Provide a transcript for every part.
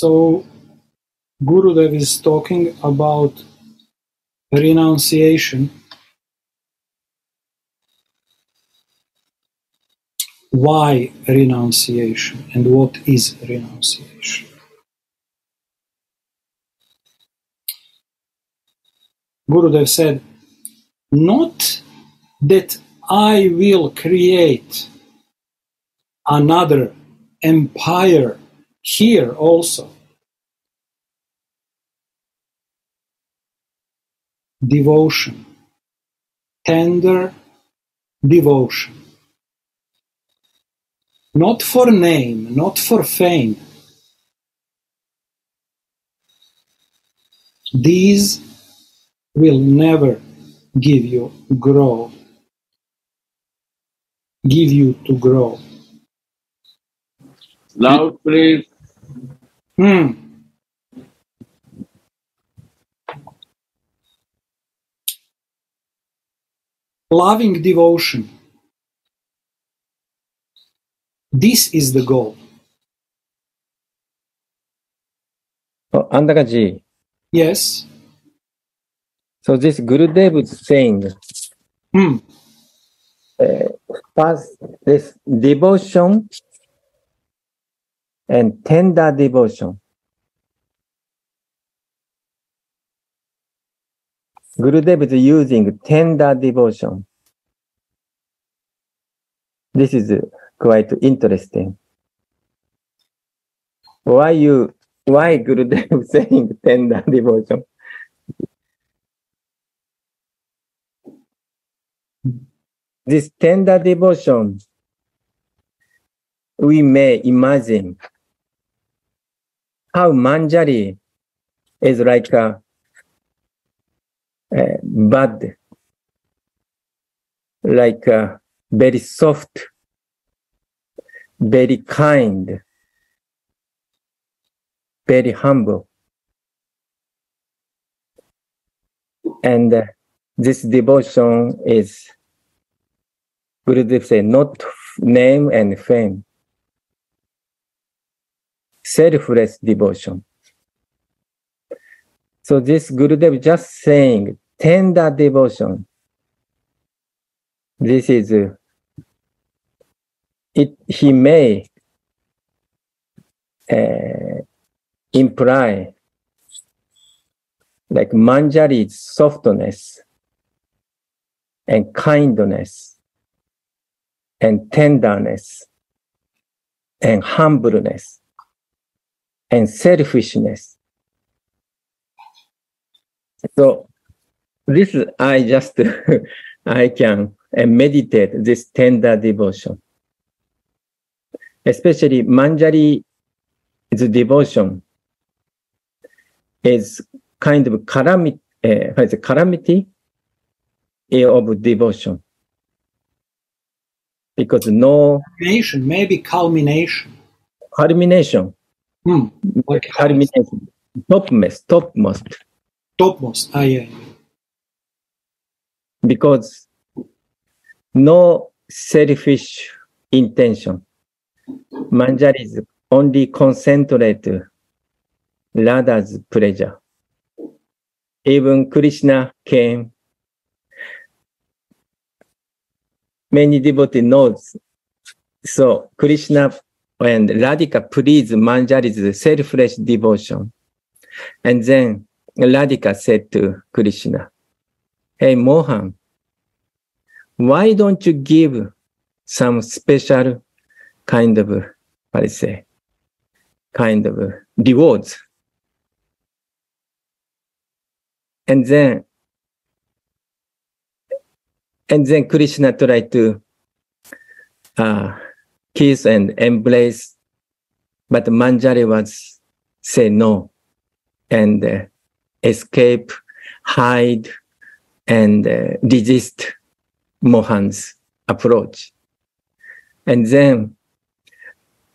So Gurudev is talking about renunciation. Why renunciation and what is renunciation? Gurudev said, Not that I will create another empire here also. Devotion, tender devotion. Not for name, not for fame. These will never give you grow, give you to grow. Loud, please. Hmm. Loving devotion. This is the goal. Oh, Andakaji. Yes. So this Gurudev is saying, Hmm. first this devotion and tender devotion. Gurudev is using tender devotion. This is quite interesting. Why you, why Gurudev saying tender devotion? This tender devotion, we may imagine how Manjari is like a, a bud, like a very soft, very kind, very humble. And uh, this devotion is, Gurudev say, not name and fame selfless devotion. So this Gurudev just saying tender devotion. This is uh, it. He may uh, imply like Manjari's softness and kindness and tenderness and humbleness and selfishness. So this I just I can uh, meditate this tender devotion. Especially Manjari Manjari's devotion is kind of calamity, uh, what is it, calamity of devotion. Because no Culmination, maybe culmination. culmination Hmm. Like culmination, topmost, topmost, topmost. Ah, yeah. because no selfish intention. Manjari is only concentrate Radha's pleasure. Even Krishna came. Many devotee knows. So Krishna and Radhika please Manjari's selfless devotion. And then Radhika said to Krishna, Hey Mohan, why don't you give some special kind of, what I say, kind of rewards? And then, and then Krishna tried to uh, kiss and embrace, but Manjari was say no and uh, escape, hide, and uh, resist Mohan's approach. And then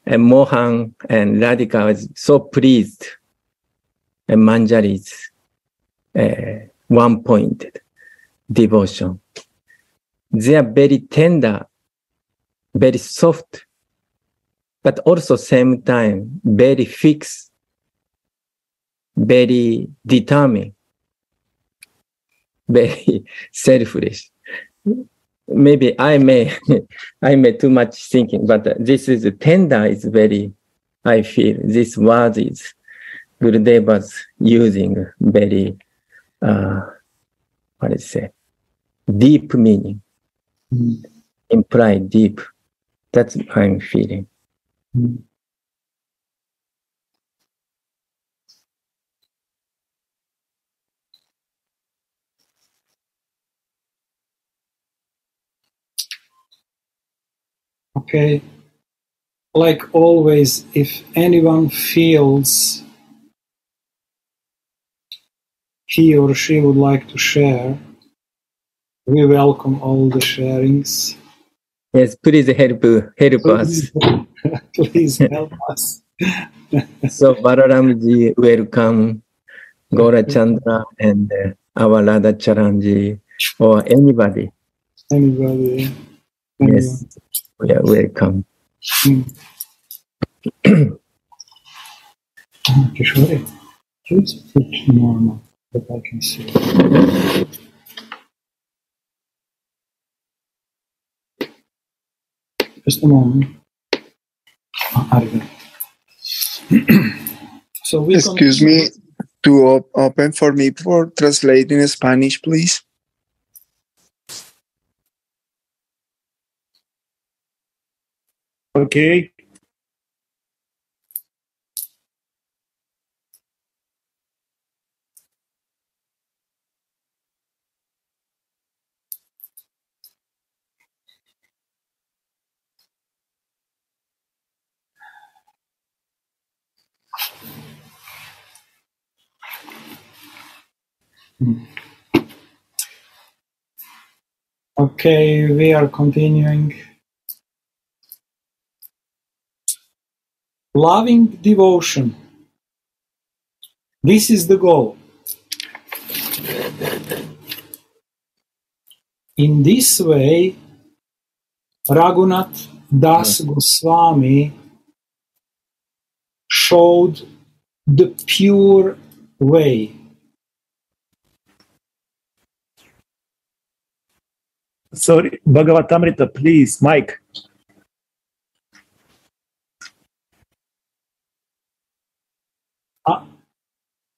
uh, Mohan and Radhika was so pleased and Manjari's uh, one-pointed devotion. They are very tender, very soft, but also same time very fixed very determined, very selfish. Maybe I may, I may too much thinking, but this is tender is very, I feel this word is Gurudeva's using very, uh, what is it, deep meaning, Mm. imply deep. That's what I'm feeling. Okay. Like always, if anyone feels he or she would like to share, we welcome all the sharings. Yes, please help, help us. Please help us. So Balaramji, welcome Gora Chandra and uh, our Radha Charanji or anybody. Anybody? Yes, we are welcome. Mm. Kishore, please put normal that I can see. Just a moment. Ah, arriva. so we Excuse me to op- open for me for translating Spanish, please. Okay. Hmm. Okay, we are continuing. Loving devotion. This is the goal. In this way, Raghunath Das hmm. Goswami showed the pure way. Sorry, Bhagavatamrita, please, Mike.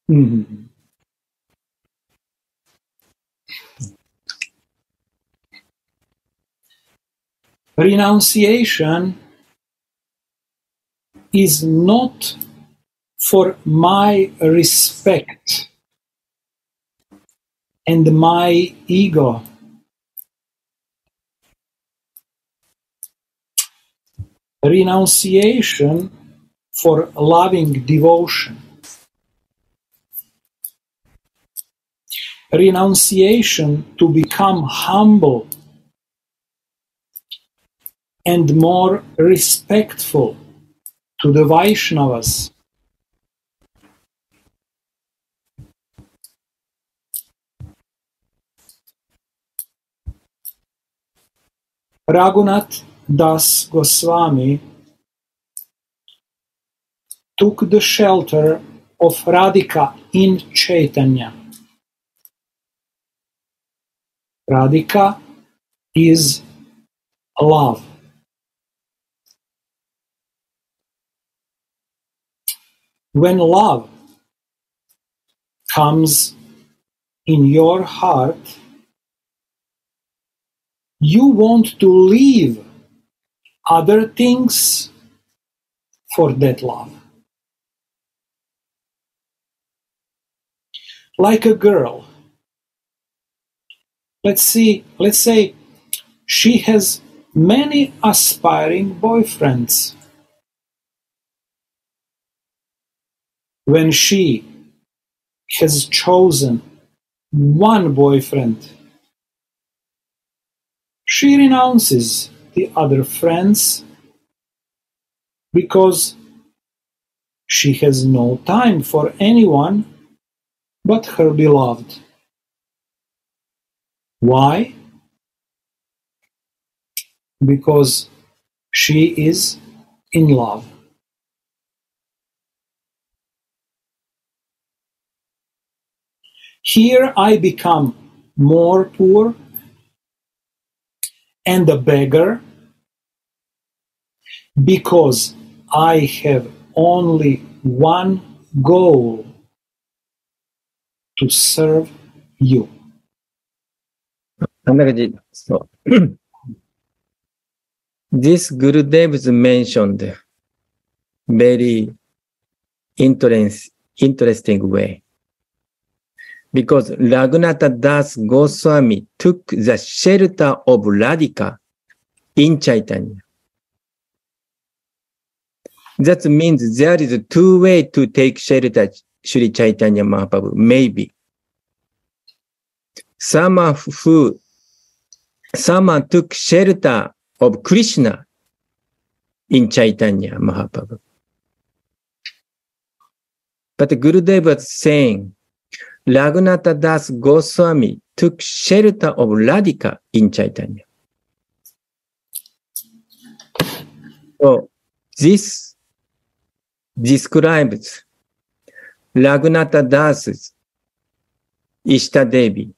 Mhm. Renunciation is not for my respect and my ego. Renunciation for loving devotion. renunciation to become humble and more respectful to the Vaishnavas. Raghunath Das Goswami took the shelter of Radhika in Chaitanya. Radhika is love. When love comes in your heart, you want to leave other things for that love. Like a girl let's see let's say she has many aspiring boyfriends when she has chosen one boyfriend she renounces the other friends because she has no time for anyone but her beloved why? Because she is in love. Here I become more poor and a beggar because I have only one goal to serve you. So, this Gurudev's mentioned very interest, interesting way. Because Ragunata Das Goswami took the shelter of Radhika in Chaitanya. That means there is two way to take shelter Sri Chaitanya Mahaprabhu, maybe. Someone who, someone took shelter of Krishna in Chaitanya Mahaprabhu. But Gurudev was saying, Raghunatha Das Goswami took shelter of Radhika in Chaitanya. So this describes Raghunatha Das's Ishta Devi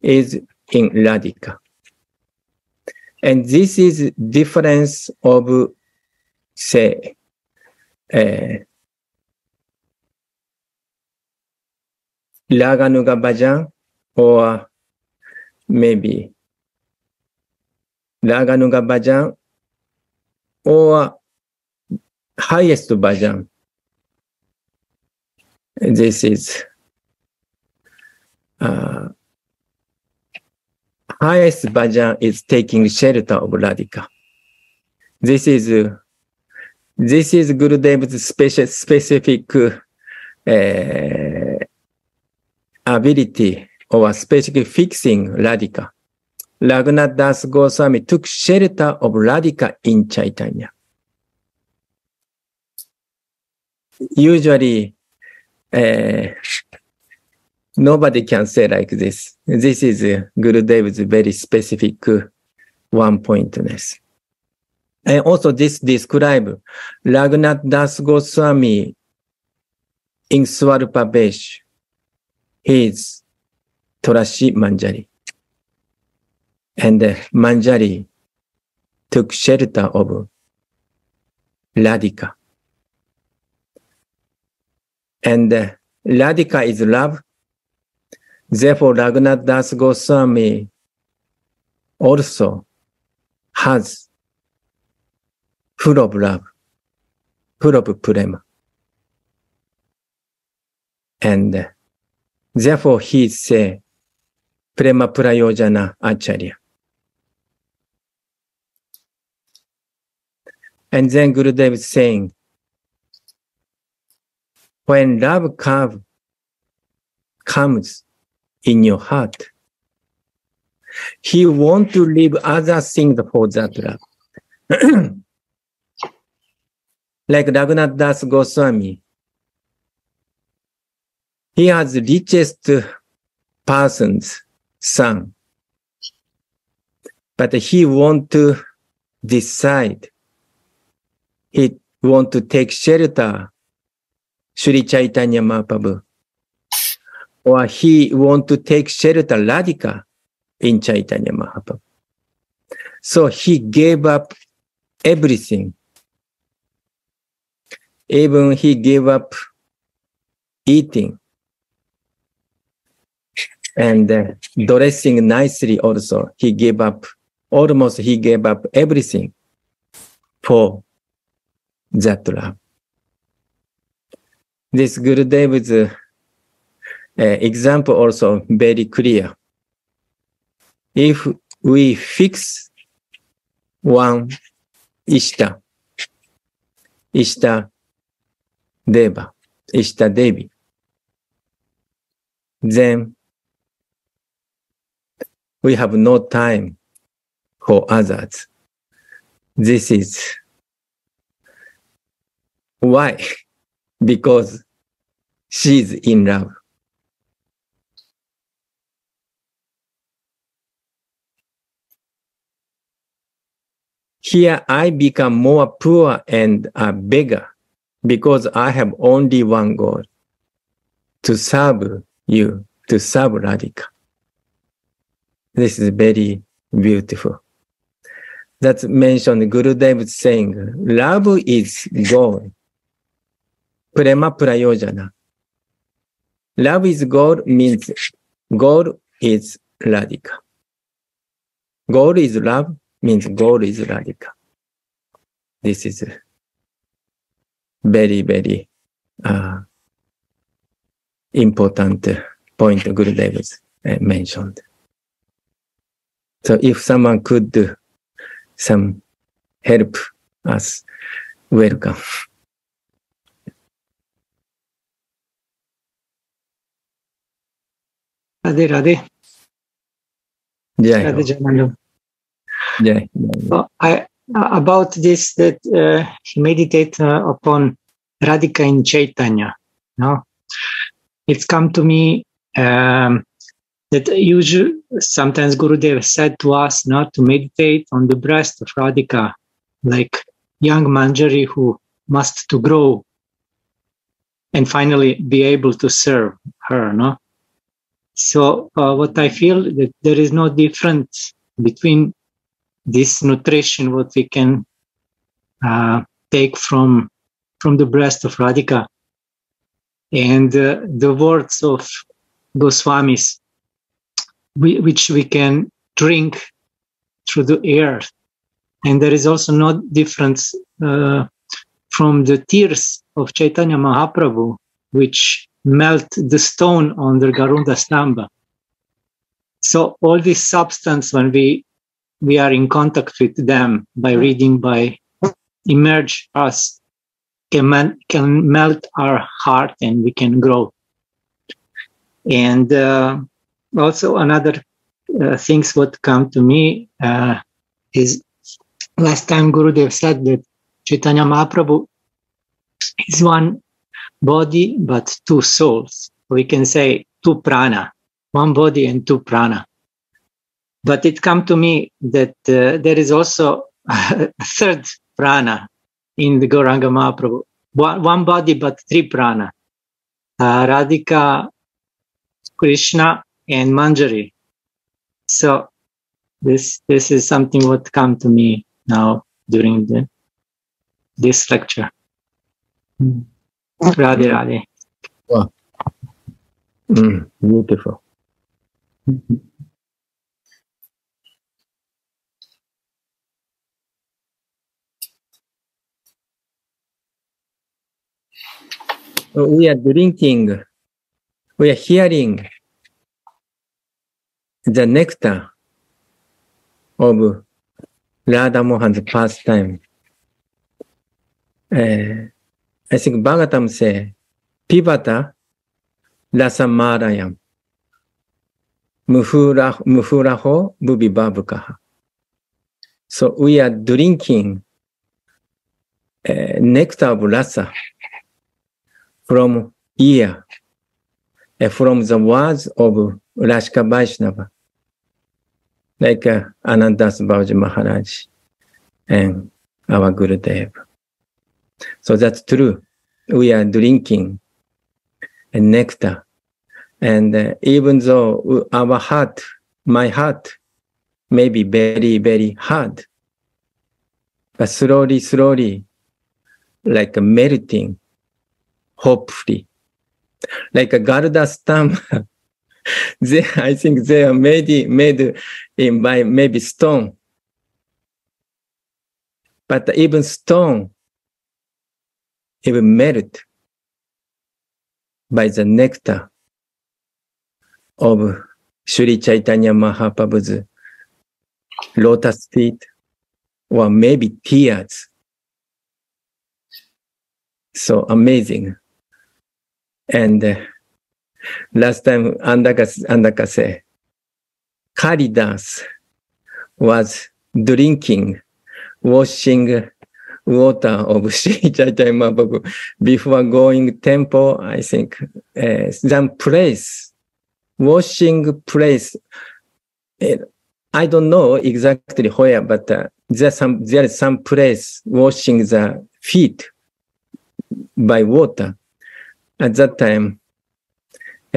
is in Radhika. And this is difference of, say, uh, Raganuga Bhajan or maybe Raganuga Bhajan or highest bhajan. This is uh, highest bhajan is taking shelter of Radhika. This is this is Gurudev's special specific uh, ability or specific fixing Radhika. Raghunath Das Goswami took shelter of Radhika in Chaitanya. Usually, uh, nobody can say like this. This is uh, Gurudev's very specific uh, one pointness. And also this describe Raghunath Das Goswami in Swarupa Vesh, his Torashi Manjari. And Manjari took shelter of Radhika. And Radhika is love. Therefore, Raghunath Das Goswami also has full of love, full of prema. And therefore, he say, prema prayojana acharya. And then Gurudev is saying, when love come, comes in your heart, he want to leave other things for that love. like Raghunath Das Goswami, he has the richest person's son, but he want to decide. He want to take shelter Sri Chaitanya Mahaprabhu. Or he want to take shelter Radhika in Chaitanya Mahaprabhu. So he gave up everything. Even he gave up eating and uh, dressing nicely also. He gave up, almost he gave up everything for that love this Gurudev's uh, uh, example also very clear. If we fix one Ishta, Ishta Deva, Ishta Devi, then we have no time for others. This is why because she's in love. Here I become more poor and a beggar because I have only one goal to serve you to serve Radhika. This is very beautiful. That's mentioned Gurudev saying, love is goal. Prema prayojana. Love is goal means goal is Radhika. Goal is love means goal is Radhika. This is very, very uh, important point Gurudev uh, mentioned. So if someone could do some help us, welcome. Radhe Radhe. Jai Radhe Ho. Janandu. Jai. So I, about this, that uh, meditate uh, upon Radhika in Chaitanya. No, it's come to me um, that usually sometimes Guru Gurudev said to us not to meditate on the breast of Radhika, like young Manjari who must to grow and finally be able to serve her. No, so uh, what I feel that there is no difference between this nutrition what we can uh, take from from the breast of Radhika and uh, the words of Goswamis we, which we can drink through the air. And there is also no difference uh, from the tears of Chaitanya Mahaprabhu which melt the stone on the Garuda Stambha. So all this substance when we we are in contact with them by reading, by emerge us, can, man, can melt our heart and we can grow. And uh, also another uh, things what come to me uh, is last time Gurudev said that Chaitanya Mahaprabhu is one body but two souls. We can say two prana, one body and two prana but it come to me that uh, there is also a third prana in the Gauranga Mahaprabhu. One, one body, but three prana. Uh, Radhika, Krishna, and Manjari. So this this is something what come to me now during the this lecture. Radhe Radhe. Mm, beautiful. we are drinking, we are hearing the nectar of Radha Mohan's pastime. Uh, I think Bhagavatam say, Pivata Rasamarayam Muhura, Muhuraho Bubibabhukaha. So we are drinking uh, nectar of rasa from ear, uh, from the words of Rasika Vaishnava, like uh, Ananta Das Babaji Maharaj and our Gurudev. So that's true. We are drinking a nectar. And uh, even though our heart, my heart, may be very, very hard, but slowly, slowly, like melting, hopefully. Like a Garuda stamp, they, I think they are made, made in by maybe stone. But even stone, even melt by the nectar of Sri Chaitanya Mahaprabhu's lotus feet or maybe tears. So amazing. And uh, last time Andaka, Andaka said, Karidas was drinking, washing water of Sri Chaitanya Mahaprabhu before going temple, I think, uh, some place, washing place. Uh, I don't know exactly where, but uh, there's some, there is some place washing the feet by water. At that time,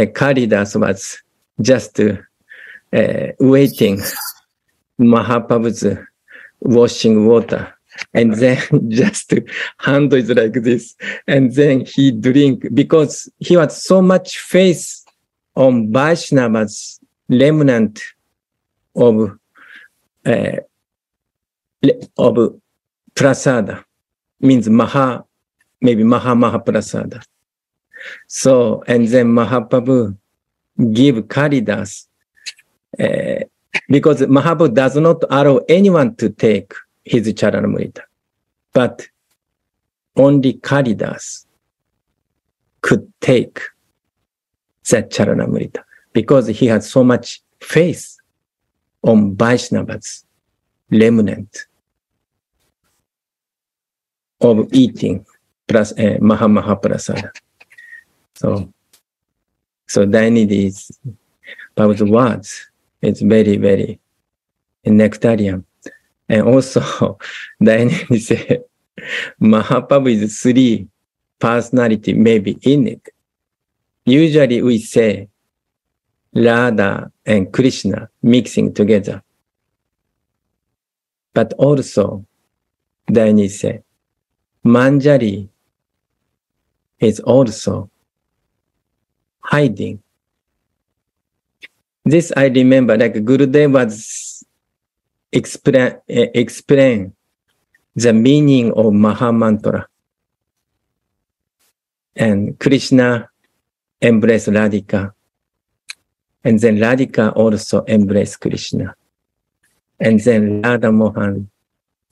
Kalidas was just waiting Mahaprabhu's washing water. And then just hand is like this. And then he drink because he had so much faith on Vaishnava's remnant of, uh, of prasada means Maha, maybe Maha Maha Prasada. So, and then Mahaprabhu give Kalidas, uh, because Mahaprabhu does not allow anyone to take his Charanamrita, but only Kalidas could take that Charanamrita because he had so much faith on Vaishnava's remnant of eating plus uh, Maha Prasada. So, so Dayanidhi's Prabhupada's words is very, very nectarian. And also, Dayanidhi said, Mahaprabhu is three personality maybe in it. Usually we say Radha and Krishna mixing together. But also, Dayanidhi said, Manjari is also hiding. This I remember, like Gurudev was explain, uh, explain the meaning of Mahamantra. And Krishna embraced Radhika. And then Radhika also embraced Krishna. And then Radha Mohan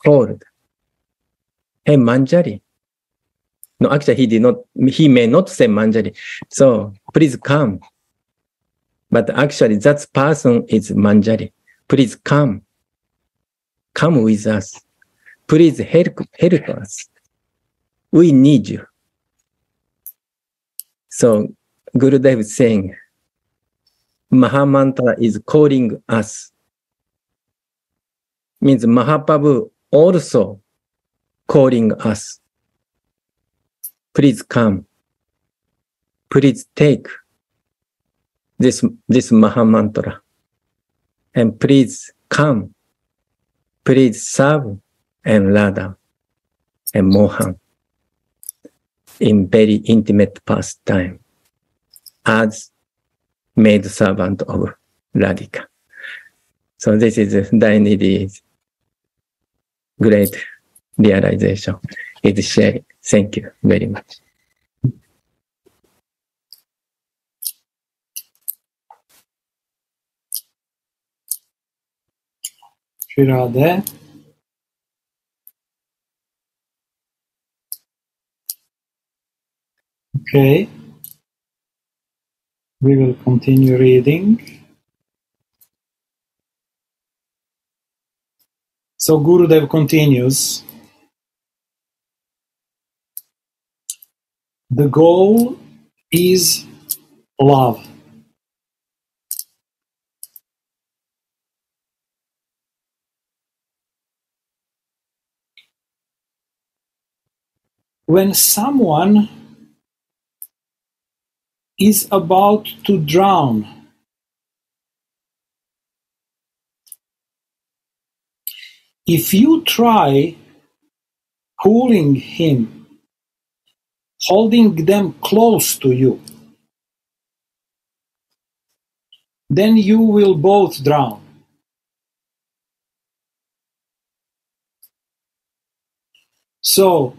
called, Hey Manjari, no, actually, he did not, he may not say Manjari. So please come. But actually, that person is Manjari. Please come. Come with us. Please help, help us. We need you. So Gurudev is saying, Mahamantra is calling us. Means Mahaprabhu also calling us please come. Please take this, this Mahamantra. And please come. Please serve and Radha and Mohan in very intimate pastime as maid servant of Radhika. So this is Dayanidhi's great realization. It's shared. Thank you very much. Shri Okay. We will continue reading. So Gurudev continues. The goal is love. When someone is about to drown, if you try pulling him holding them close to you. Then you will both drown. So,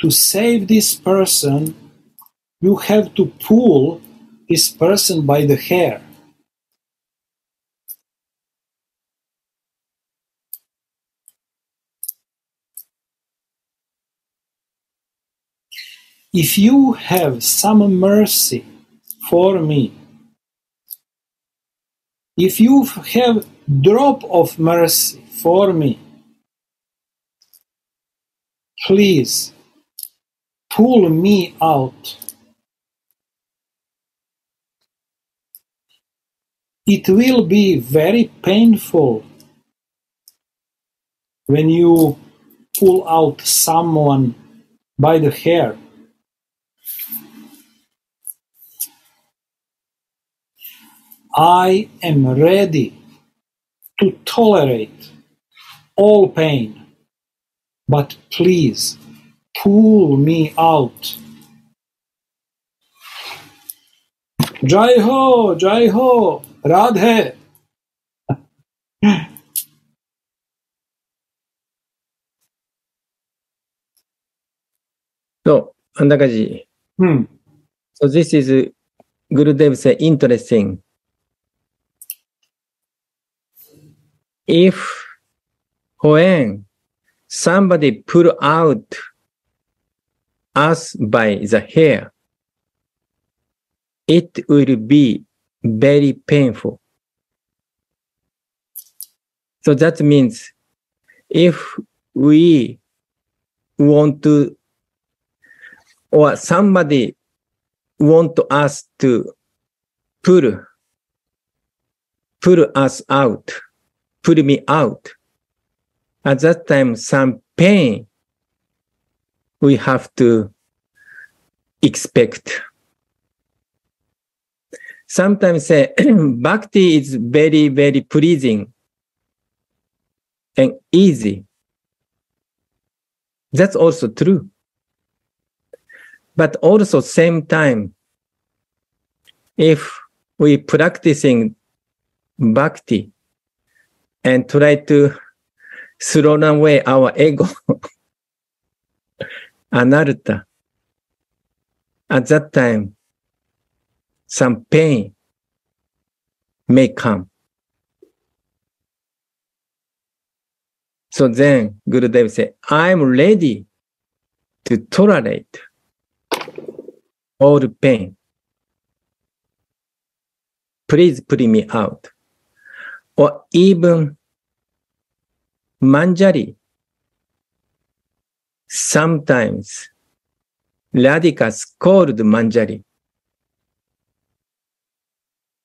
to save this person, you have to pull this person by the hair. If you have some mercy for me, if you have drop of mercy for me, please pull me out. It will be very painful when you pull out someone by the hair. I am ready to tolerate all pain, but please pull me out. Jai ho, Jai ho, Radhe. so, Andakaji. Hmm. So this is Gurudev say interesting. If when somebody pull out us by the hair, it will be very painful. So that means if we want to or somebody want us to pull, pull us out, pull me out. At that time, some pain we have to expect. Sometimes eh, say bhakti is very, very pleasing and easy. That's also true but also same time if we practicing bhakti and try to throw away our ego anartha at that time some pain may come so then gurudev say i'm ready to tolerate all the pain. Please put me out. Or even Manjari. Sometimes Radhika scold Manjari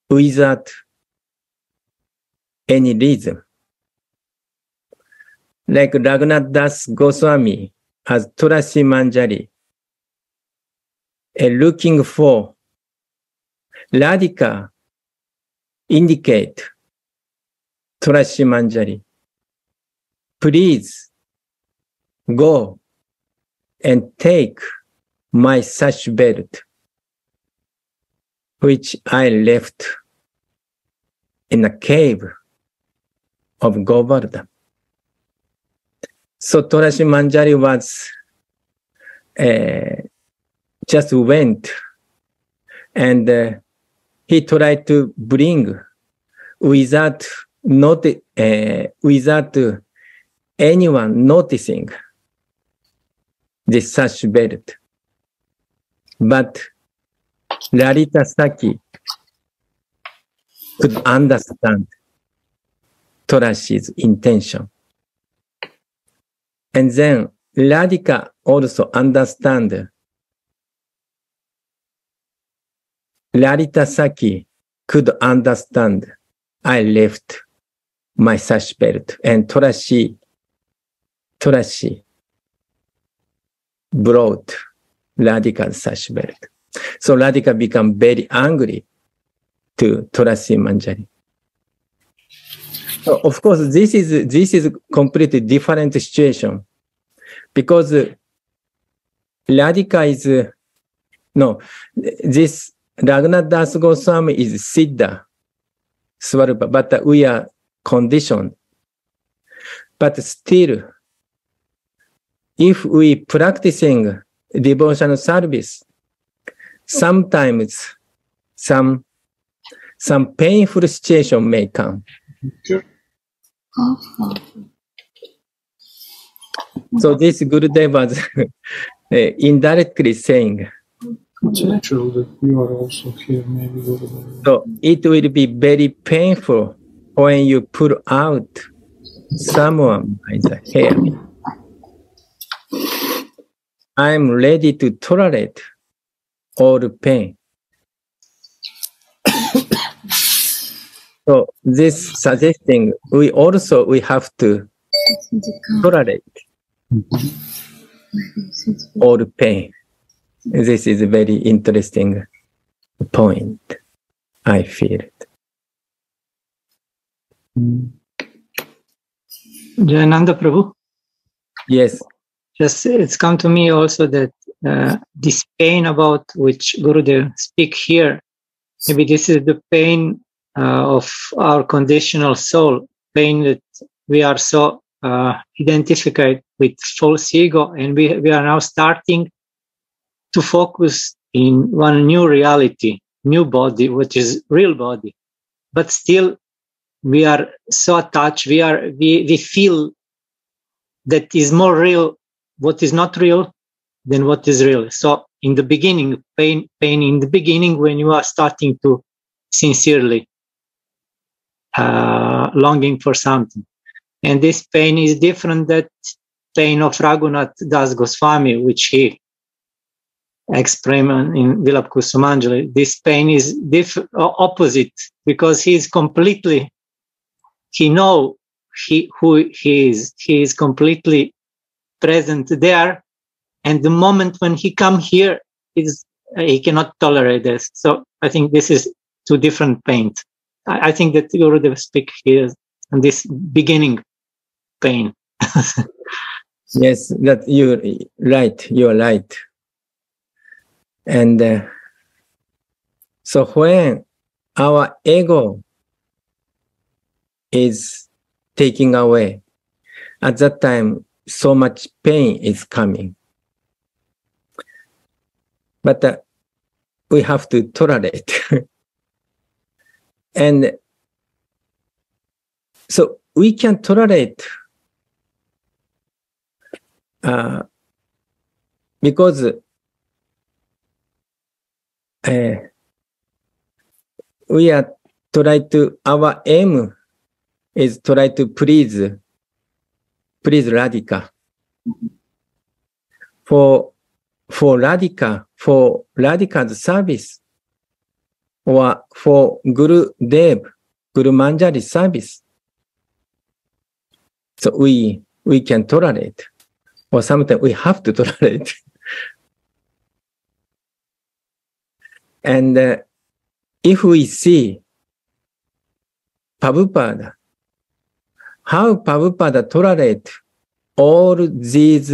without any reason. Like Raghunath Das Goswami as Tulasi Manjari looking for Radhika indicate Tulasi Manjari. Please go and take my sash belt, which I left in a cave of Govardhan. So Tulasi Manjari was uh, just went and uh, he tried to bring without not uh, without anyone noticing this sash belt. But Lalita Sakhi could understand Torashi's intention. And then Radhika also understand Lalita Sakhi could understand I left my sash belt and Torashi, Torashi brought radical sash belt. So Radhika became very angry to Torasi Manjari. So of course, this is this is completely different situation because Radhika is no this Raghunath Das Goswami is Siddha Swarupa, but we are conditioned. But still, if we practicing devotional service, sometimes some some painful situation may come. Uh-huh. So this Gurudev was eh, indirectly saying, It's natural that you are also here, maybe. So it will be very painful when you pull out someone hair. I'm ready to tolerate all the pain. so this suggesting we also we have to tolerate all the pain. This is a very interesting point. I feel. Jayananda Prabhu, Yes. just it's come to me also that uh, this pain about which Gurudev speak here, maybe this is the pain uh, of our conditional soul, pain that we are so uh, identified with false ego, and we we are now starting to focus in one new reality, new body, which is real body, but still we are so attached. We are we we feel that is more real what is not real than what is real. So in the beginning, pain, pain in the beginning when you are starting to sincerely uh, longing for something. And this pain is different that pain of Raghunath Das Goswami, which he explained in Vilap. This pain is diff- opposite because he is completely, he know he, who he is. He is completely present there. And the moment when he come here is, he cannot tolerate this. So I think this is two different pains. I, I think that Gurudev speak here on this beginning pain. Yes, that you're right. You're right. And uh, so when our ego is taking away, at that time, so much pain is coming. But uh, we have to tolerate. and so we can tolerate uh, because uh, we are trying to our aim is try to please please Radhika. For for Radhika, for Radhika's service, or for Guru Dev, Guru Manjari service. So we we can tolerate, or sometimes we have to tolerate. and uh, if we see Prabhupada, how Prabhupada tolerate all these,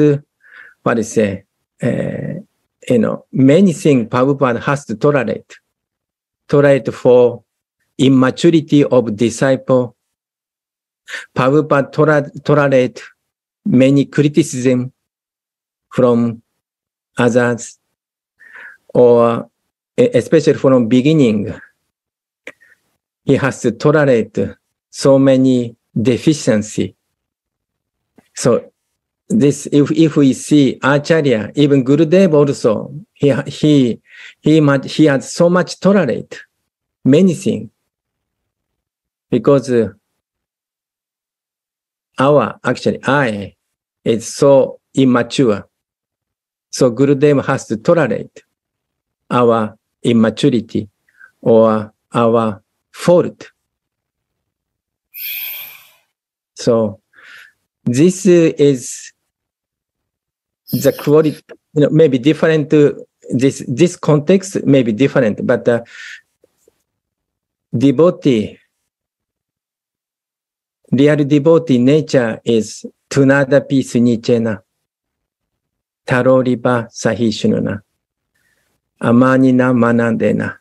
what I say, uh, you know, many things Prabhupada has to tolerate. Tolerate for immaturity of disciple. Prabhupada tolerate many criticism from others, or especially from beginning. He has to tolerate so many deficiency. So this, if, if we see Acharya, even Gurudev also, he, he, he, much, he has so much tolerate many things because uh, our, actually, I is so immature. So Gurudev has to tolerate our immaturity or our fault. So this is the quality, you know, maybe different. To this this context may be different, but uh, devotee, real devotee nature is tunadapi sunichena, taroriba sahishnuna, amanina manandena,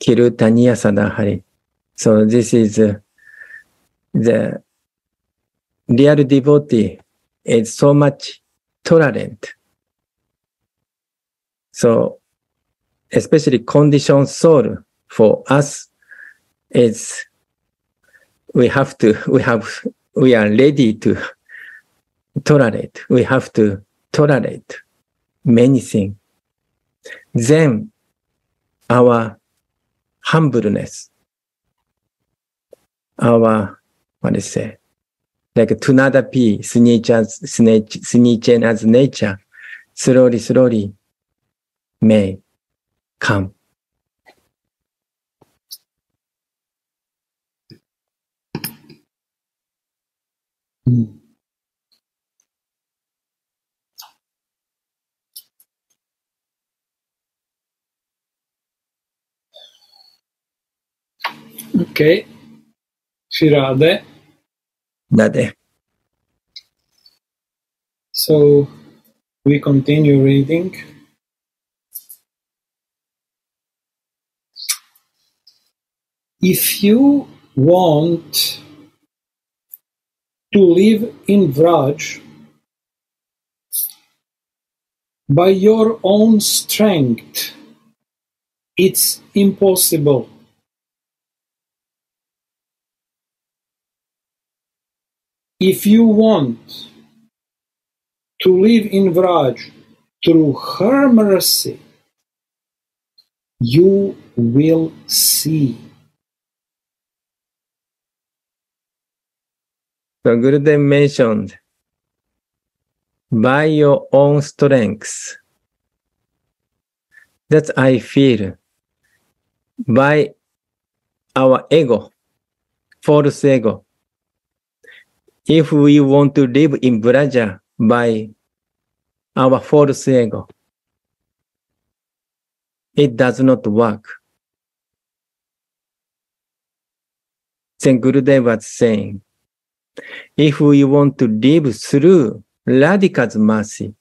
kirutaniya sadahari. So this is uh, the real devotee is so much tolerant. So, especially conditioned soul for us is we have to, we have, we are ready to tolerate. We have to tolerate many things. Then our humbleness, our what is say, like to Tunada P, Sunicha's as nature, slowly, slowly may come. Okay. Shirade. Nade. So we continue reading. If you want to live in Vraj by your own strength, it's impossible. If you want to live in Vraj through her mercy, you will see. So Gurudev mentioned, by your own strength. That I feel by our ego, false ego. If we want to live in Braja by our false ego, it does not work. Then Gurudev was saying, if we want to live through Radhika's mercy,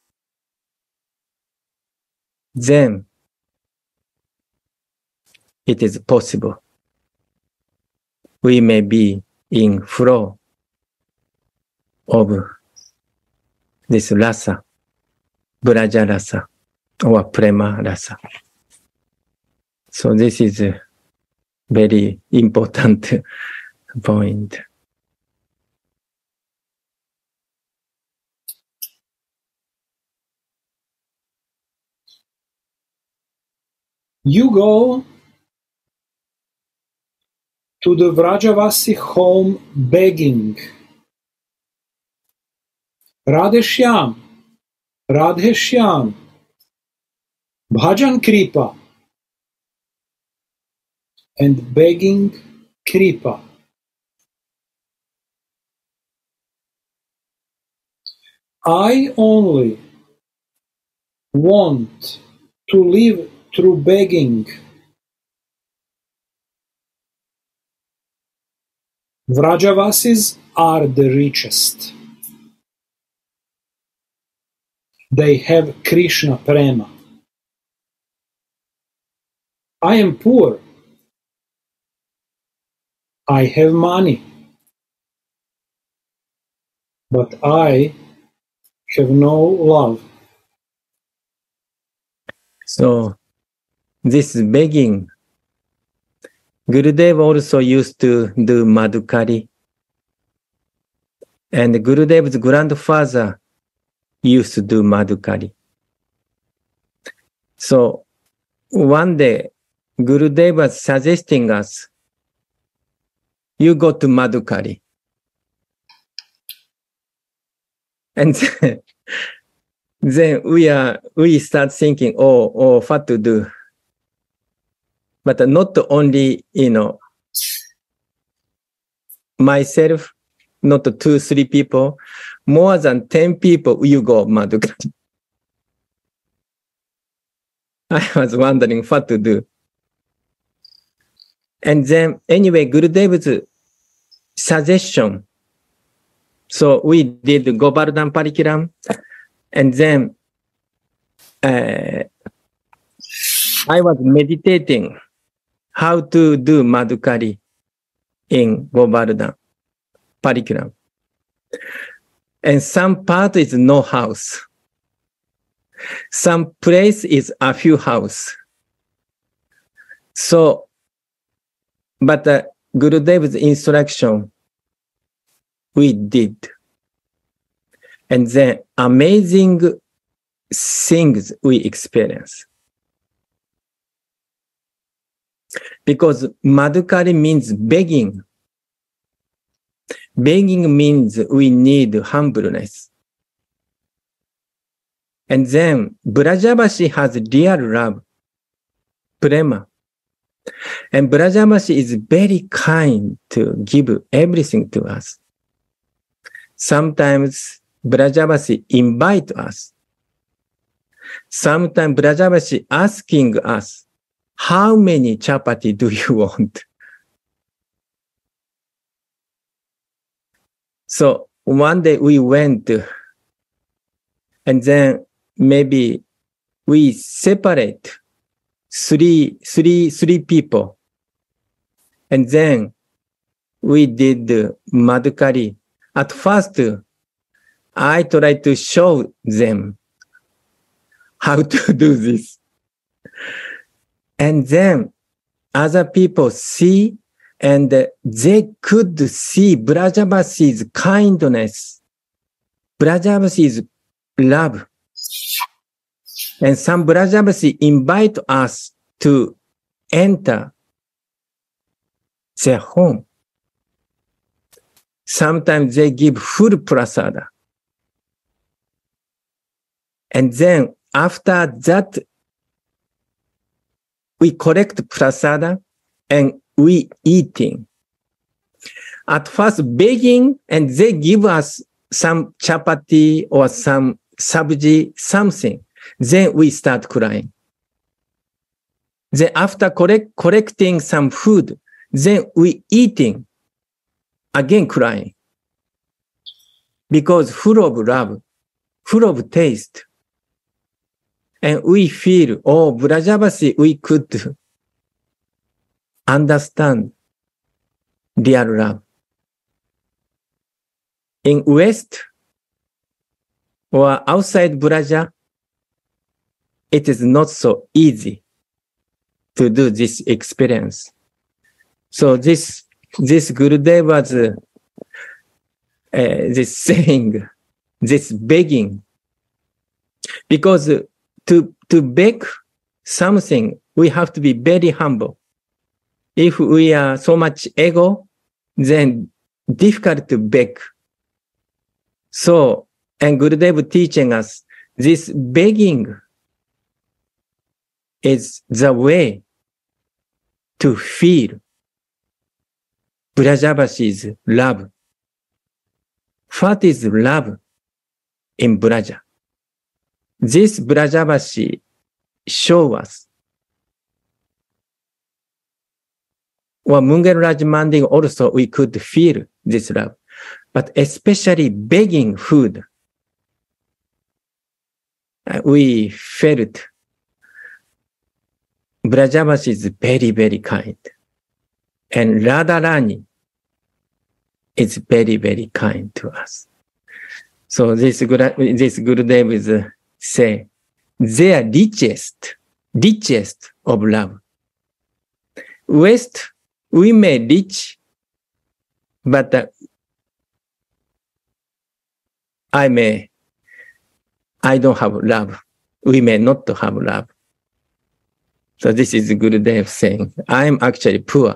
then it is possible. We may be in flow of this rasa, Braja rasa, or prema rasa. So this is a very important point. You go to the Vrajavasi home begging. Radheshyam, Radheshyam, Bhajan Kripa, and begging Kripa. I only want to live through begging. Vrajavasis are the richest. They have Krishna prema. I am poor. I have money. But I have no love. So this begging, Gurudev also used to do Madhukari. And Gurudev's grandfather used to do Madhukari. So one day, Gurudev was suggesting us, you go to Madhukari. And then we are, we start thinking, oh, oh, what to do? But not only, you know, myself, not two, three people, more than 10 people, you go Madhukari. I was wondering what to do. And then, anyway, Gurudev's suggestion. So we did Govardhan Parikaram, and then uh, I was meditating how to do Madhukari in Govardhan Parikaram. And some part is no house. Some place is a few house. So, but uh, Gurudev's instruction, we did. And then amazing things we experience. Because Madhukari means begging. Begging means we need humbleness. And then Brajavashi has real love, prema. And Brajavashi is very kind to give everything to us. Sometimes Brajavashi invite us. Sometimes Brajavashi asking us, how many chapati do you want? So one day we went and then maybe we separate three, three, three people. And then we did Madhukari. At first, I tried to show them how to do this. And then other people see and they could see Brajabasi's kindness, Brajabasi's love. And some Brajabasi invite us to enter their home. Sometimes they give full prasada. And then after that, we collect prasada and we eating. At first begging and they give us some chapati or some sabji, something. Then we start crying. Then after collect, collecting some food, then we eating, again crying. Because full of love, full of taste. And we feel, oh, Brajabasi, we could understand real love. In West or outside Braja, it is not so easy to do this experience. So this, this Gurudev was uh, uh, this saying, this begging, because to, to beg something, we have to be very humble. If we are so much ego, then difficult to beg. So, and Gurudev teaching us this begging is the way to feel Brajabasi's love. What is love in Braja? This Brajabasi show us. Or Munger Raj Manding also we could feel this love, but especially begging food. We felt Brajabasi is very, very kind. And Radharani is very, very kind to us. So this, good this Gurudev is uh, say, their richest, richest of love. West, we may reach, but uh, I may, I don't have love. We may not have love. So this is Gurudev saying, I'm actually poor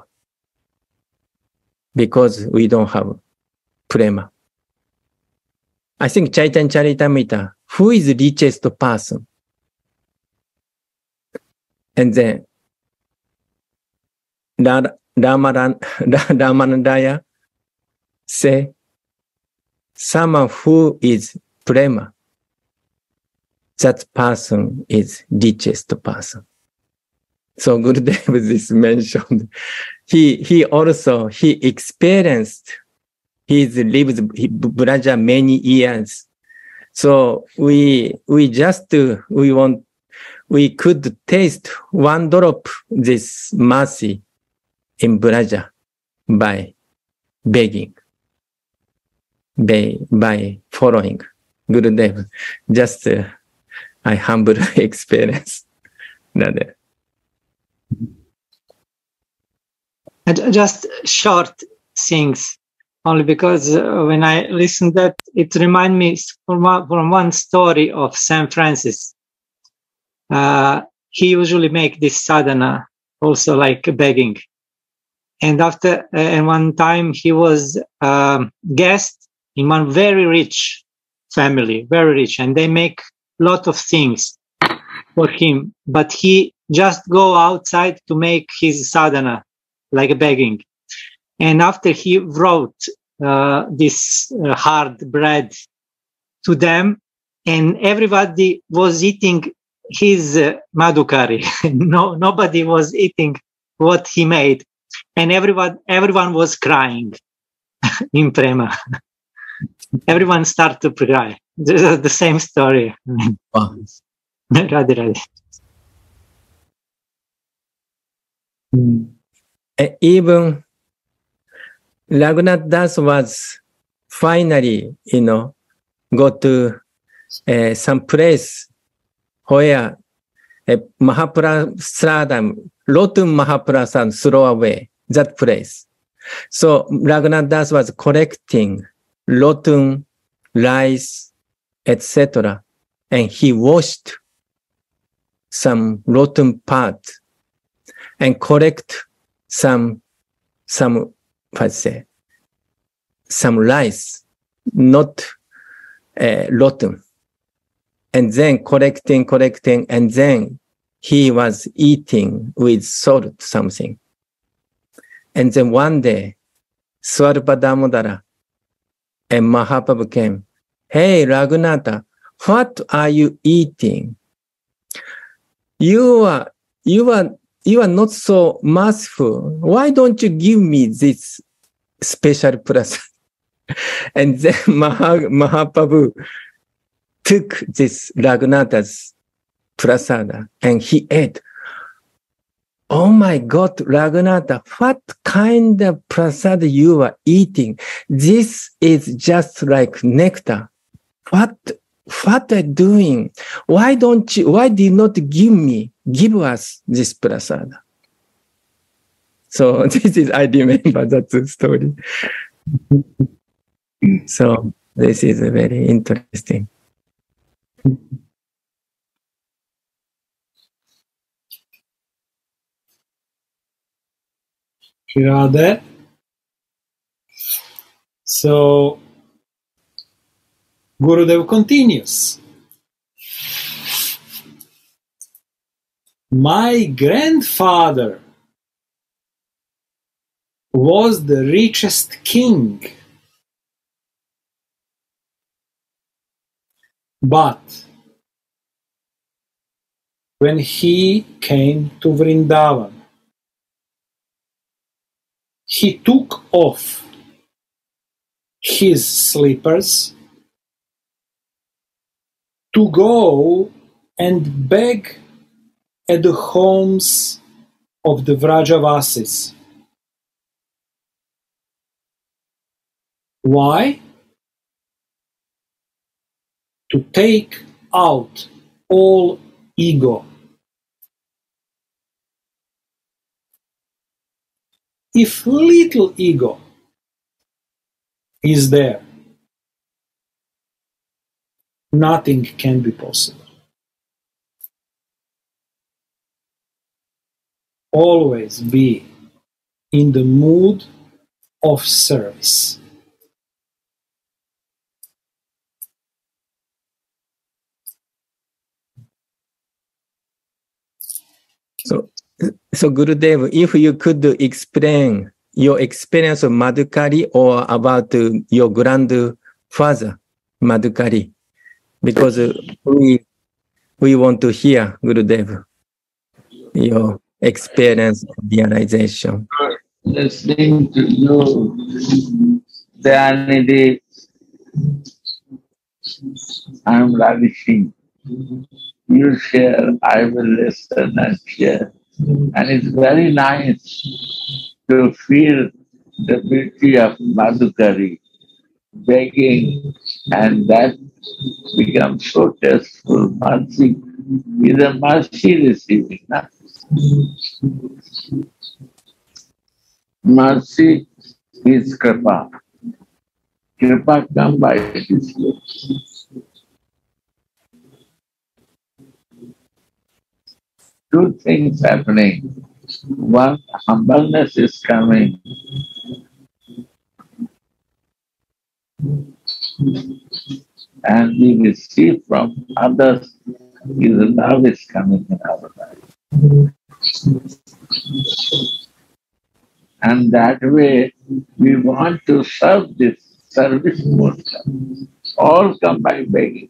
because we don't have prema. I think Chaitanya Charitamrita, who is the richest person? And then Ramanandaya say, someone who is prema, that person is richest person. So Gurudev is mentioned. He, he also, he experienced, he's lived Braja many years. So we, we just, we want, we could taste one drop this mercy in Braja by begging, by, by following Gurudev. Just uh, I humble experience. that. just short things only because uh, when I listen that it remind me from one, from one story of Saint Francis. Uh, he usually make this sadhana also like begging, and after uh, and one time he was um, guest in one very rich family, very rich, and they make lot of things for him, but he just go outside to make his sadhana like begging. And after he wrote uh, this uh, hard bread to them, and everybody was eating his uh, madhukari. no, nobody was eating what he made, and everyone everyone was crying in prema. everyone started to cry. This is the same story. Wow. Radhe Radhe. Mm. Even Raghunath Das was finally, you know, go to uh, some place where uh, Mahaprasadam, Lotun Mahaprasadam throw away that place. So Raghunath Das was collecting Lotun, rice, etc. And he washed some rotten part and collect some, some, what say, some rice, not uh, rotten. And then collecting, collecting, and then he was eating with salt something. And then one day, Swarupa Damodara and Mahaprabhu came. Hey, Raghunatha, what are you eating? You are, you are, you are not so merciful. Why don't you give me this special prasad? and then Maha, Mahaprabhu took this Raghunatha's prasada and he ate. Oh my God, Raghunatha, what kind of prasad you are eating? This is just like nectar. What, what are you doing? Why don't you, why did not give me, give us this prasada? So this is, I remember that story. So this is very interesting. Radhe. So Gurudev continues. My grandfather was the richest king. But when he came to Vrindavan, he took off his slippers to go and beg at the homes of the Vrajavasis. Why? To take out all ego. If little ego is there, nothing can be possible. Always be in the mood of service. So, so Gurudev, if you could explain your experience of Madhukari or about your grandfather, Madhukari, because we we want to hear Gurudev, your experience, of realization. listening to you, Dayanidhi, I'm ravishing. You share, I will listen and share. And it's very nice to feel the beauty of Madhukari, begging, and that becomes so tasteful. Mercy is a mercy receiving. na? Mercy is kripa. Kripa come by this way. Two things happening. One, humbleness is coming. And we receive from others, is love is coming in our life. And that way, we want to serve this service mode. All come by begging.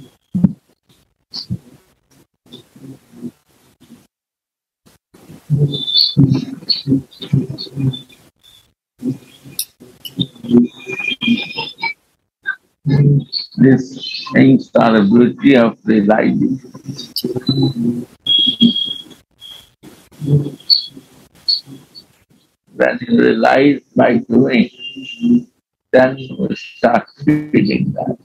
Things are a beauty of realizing. When you realize by doing, then you start feeling that.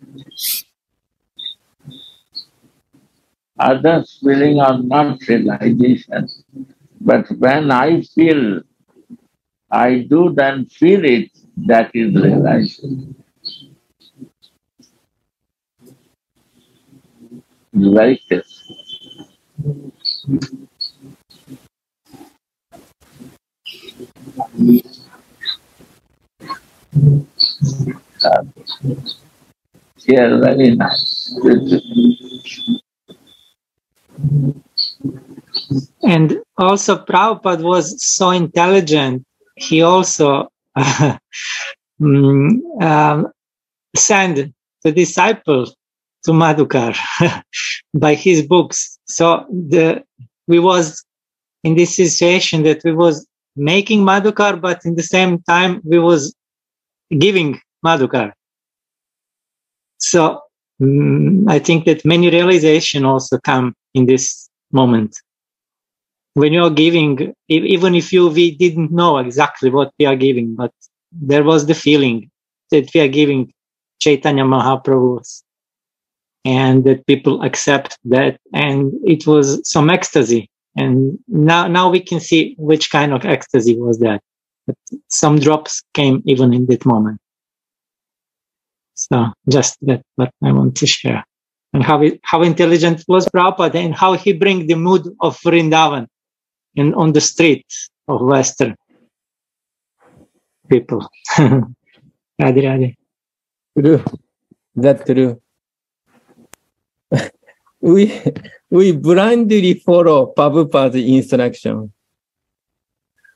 Others feeling are not realization, but when I feel, I do then feel it, that is realization. Very clear. Uh, yeah, very nice. And also, Prabhupada was so intelligent. He also mm, um, sent the disciple to Madhukar by his books. So the we was in this situation that we was making Madhukar, but in the same time we was giving Madhukar. So mm, I think that many realization also come in this moment. When you're giving, even if you we didn't know exactly what we are giving, but there was the feeling that we are giving Chaitanya Mahaprabhu's and that people accept that and it was some ecstasy and now now we can see which kind of ecstasy was that but some drops came even in that moment so just that what i want to share and how it, how intelligent was Prabhupada and how he bring the mood of Vrindavan in on the street of Western people. Radhe Radhe. True. That's true. We we blindly follow Prabhupada's instruction.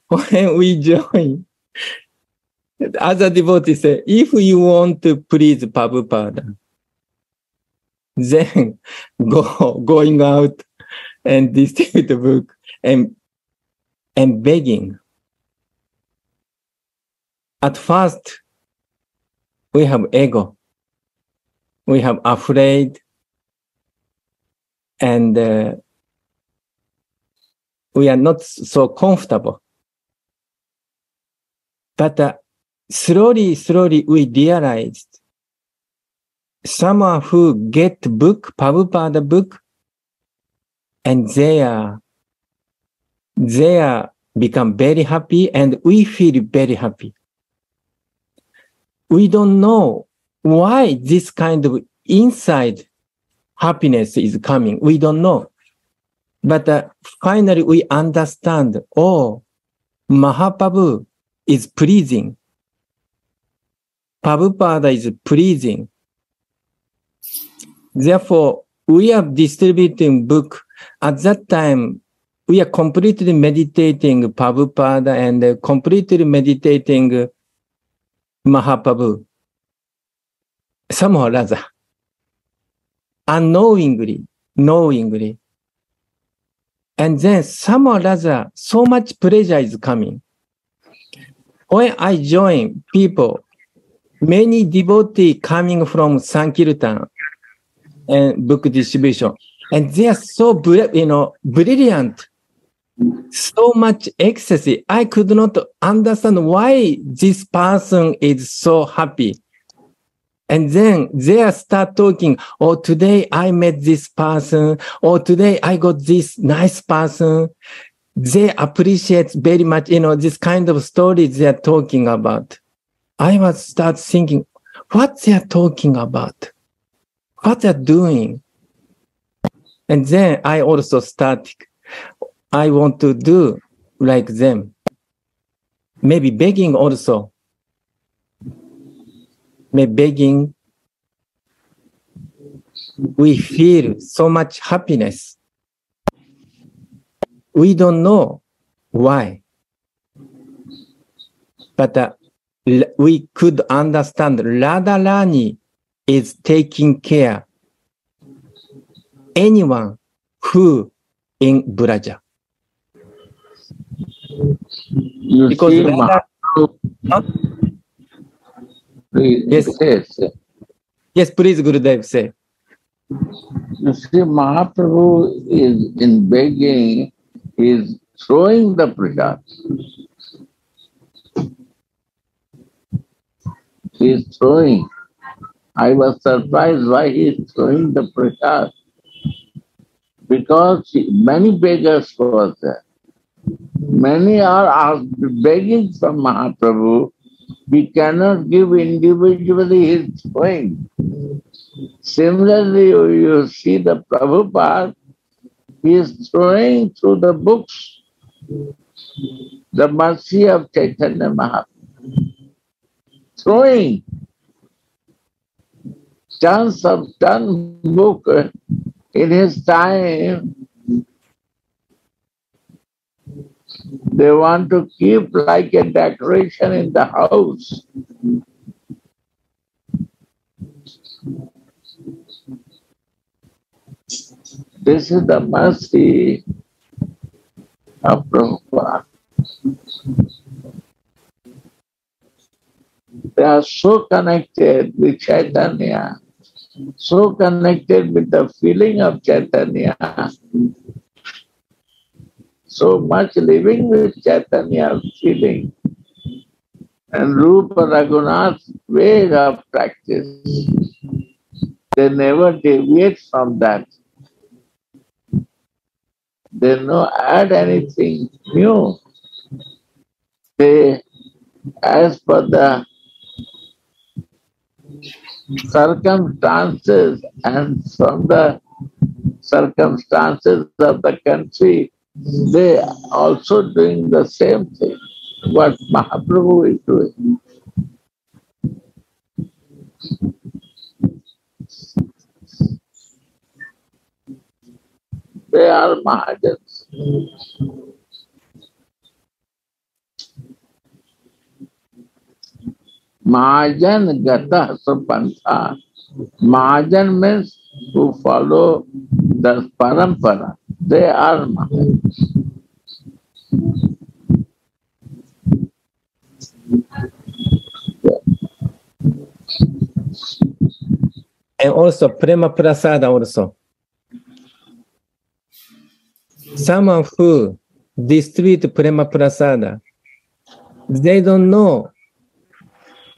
When we join, other devotees say, if you want to please Prabhupada, then go going out and distribute the book and and begging. At first, we have ego. We have afraid and uh, we are not so comfortable. But uh, slowly, slowly we realized someone who get book, Prabhupada book, and they are, they are become very happy and we feel very happy. We don't know why this kind of inside happiness is coming. We don't know. But uh, finally we understand, oh, Mahaprabhu is pleasing. Prabhupada is pleasing. Therefore, we are distributing book. At that time, we are completely meditating Prabhupada and uh, completely meditating Mahaprabhu. Somehow unknowingly, knowingly. And then some or other, so much pleasure is coming. When I join people, many devotees coming from Sankirtan and book distribution, and they are so, you know, brilliant, so much ecstasy. I could not understand why this person is so happy. And then they start talking, oh, today I met this person, or today I got this nice person. They appreciate very much, you know, this kind of stories they're talking about. I was start thinking, what they're talking about, what they're doing. And then I also start, I want to do like them. Maybe begging also may begging, we feel so much happiness. We don't know why. But uh, we could understand Radharani is taking care anyone who in Braja. You Because see, Huh? Yes. yes. Yes, please, Gurudev say. You see, Mahaprabhu is in begging, he is throwing the prasad. He is throwing. I was surprised why he is throwing the prasad. Because many beggars were there. Many are begging from Mahaprabhu. We cannot give individually his point. Similarly, you see the Prabhupada, he is throwing through the books the mercy of Chaitanya Mahaprabhu. Throwing tons of ton book in his time. They want to keep like a decoration in the house. This is the mercy of Prabhupada. They are so connected with Chaitanya, so connected with the feeling of Chaitanya, so much living with Chaitanya feeling. And Rupa Raghunath's way of practice, they never deviate from that. They don't add anything new. They, as per the circumstances and from the circumstances of the country, they are also doing the same thing. What Mahaprabhu is doing. They are Mahajans. Mahajan Gata Sapantha. Mahajan means who follow the parampara. They are. And also Prema Prasada also. Someone who distribute Prema Prasada, they don't know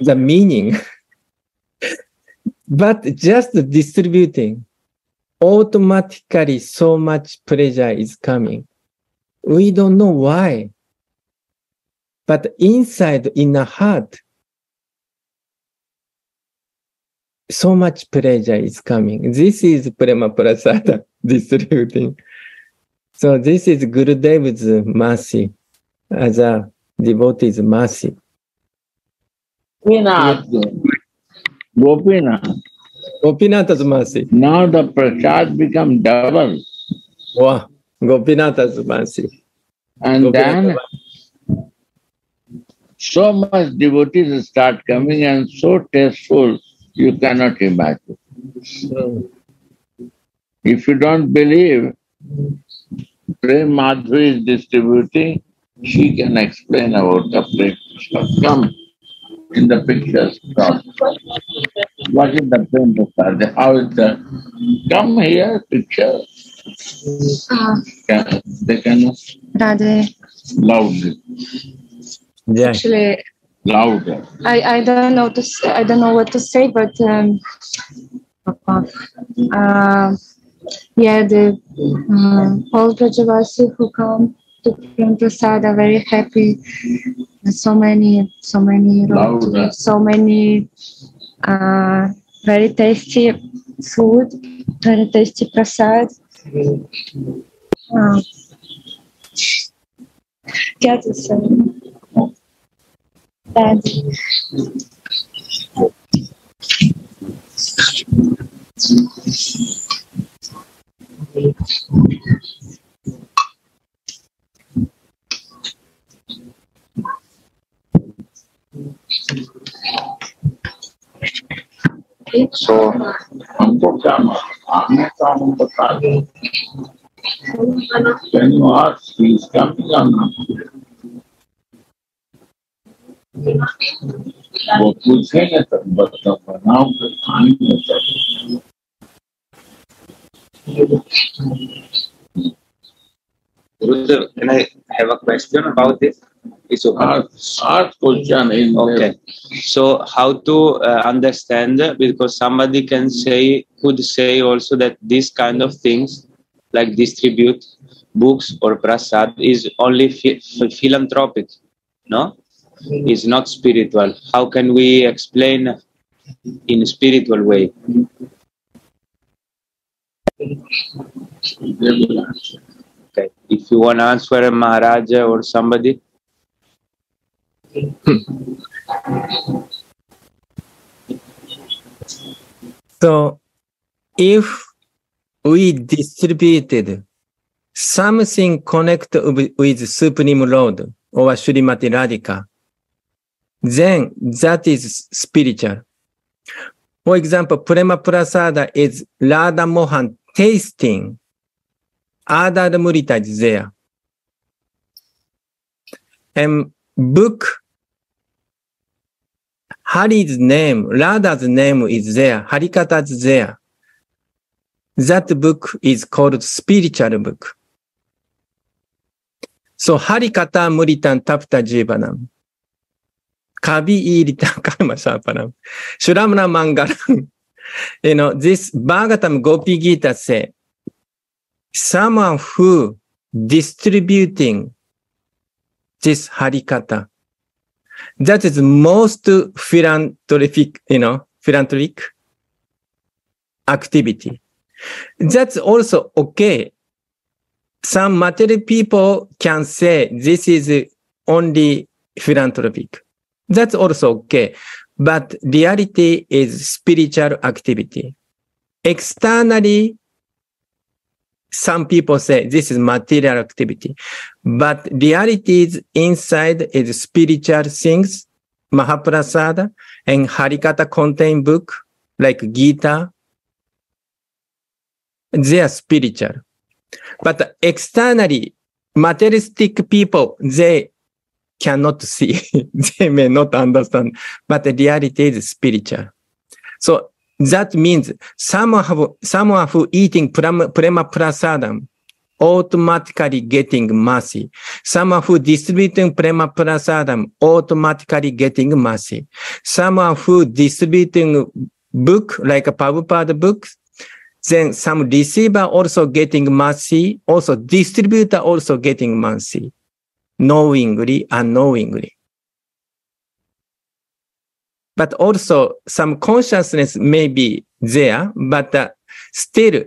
the meaning. but just distributing, automatically so much pleasure is coming. We don't know why. But inside, in the heart, so much pleasure is coming. This is Prema Prasada distributing. So this is Gurudev's mercy as a devotee's mercy. Gopinath. Gopinath. Gopinath's mercy. Now the prasad become double. Wow. Gopinath's mercy. And then Gopinath. so much devotees start coming and so tasteful, you cannot imagine. Hmm. If you don't believe Prem Madhuri is distributing, she can explain about the Prem Come in the pictures. Come. What is the Prem Prasad? How is the... Come here, picture. Ah, Can- They cannot Radhe. loudly, Yeah. Actually, louder. I, I don't know to s- I don't know what to say, but um, uh, yeah, the um, all Brajavasi who come to Prem Prasad are very happy. So many, so many, Louder. so many uh, very tasty food, very tasty prasad. Say? That Which So हमको क्या मालूम बता दें वो पूछेंगे तब बता बनाओ फिर खाएँगे तब Gurudev, can I have a question about this? It's okay. Ask, ask question in Okay. So how to uh, understand because somebody can say could say also that this kind of things like distribute books or prasad is only phi- philanthropic, no? Is not spiritual. How can we explain in a spiritual way? They will answer. Okay. If you want to answer Maharaj or somebody, So if we distributed something connected with, Supreme Lord or Srimati Radhika, then that is spiritual. For example, Prema Prasada is Radha Mohan tasting. Ada Murita is there. And book ハリーズネーム、ラダーズネームイズゼア、ハリカタズゼア。That ックイズコールスピリチュ spiritual ハリカタムリタンタプタジーバナム。カビイリタンカルマシャーパナム。シュラムナマンガラム。you know, this バーガタムゴピギータセ。サマンフーディ who distributing this ハリカタ。That is most philanthropic, you know, philanthropic activity. That's also okay. Some material people can say this is only philanthropic. That's also okay. But reality is spiritual activity. Externally, some people say this is material activity, but reality is inside is spiritual things. Mahaprasada and Harikatha contain book like Gita. They are spiritual. But externally, materialistic people, they cannot see. they may not understand, but the reality is spiritual. So that means someone have, someone who eating prema, prema prasadam automatically getting mercy. Someone who distributing prema prasadam automatically getting mercy. Someone who distributing book like a Prabhupada book, then some receiver also getting mercy, also distributor also getting mercy, knowingly, unknowingly. But also some consciousness may be there, but uh, still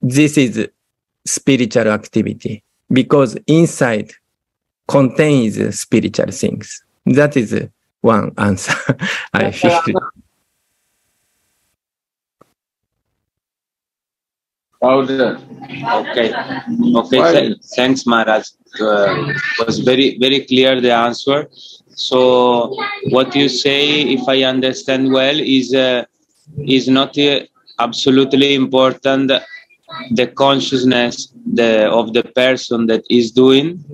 this is spiritual activity because inside contains spiritual things. That is one answer I feel. Powder. Okay. Okay. Th- thanks, Maharaj. Uh, was very very clear the answer. So what you say, if I understand well, is uh, is not uh, absolutely important the consciousness the, of the person that is doing,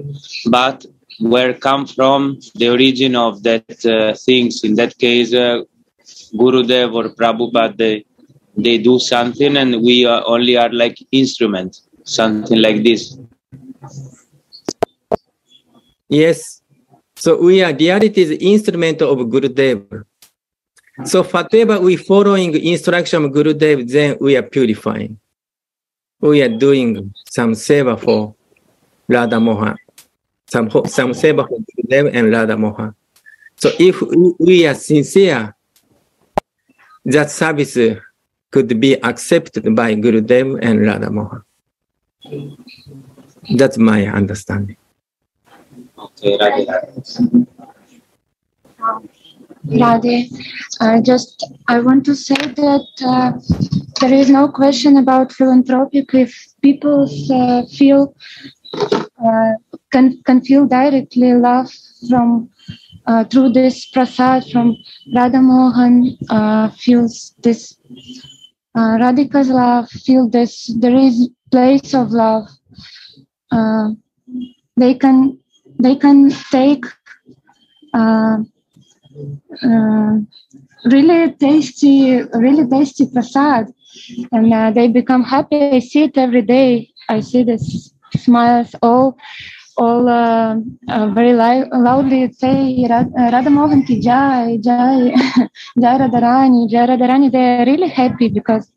but where come from the origin of that uh, things. In that case, uh, Gurudev or Prabhupada, they, they do something and we are only are like instrument, something like this. Yes. So we are reality is instrument of Gurudev. So whatever we following instruction of Gurudev, then we are purifying. We are doing some seva for Radha Mohan, some some seva for Gurudev and Radha Mohan. So if we- are sincere, that service could be accepted by Gurudev and Radha Mohan. That's my understanding. Okay. Radhe, I just I want to say that uh, there is no question about philanthropic if people uh, feel uh, can can feel directly love from uh, through this prasad from Radha Mohan uh, feels this uh, Radhika's love, feel this there is place of love. Uh, they can they can take uh, uh, really tasty, really tasty prasad, and uh, they become happy. I see it every day. I see this smiles all all uh, uh, very li- loudly say Radha Mohan ki jai, jai, jai Radharani, jai Radharani. They are really happy because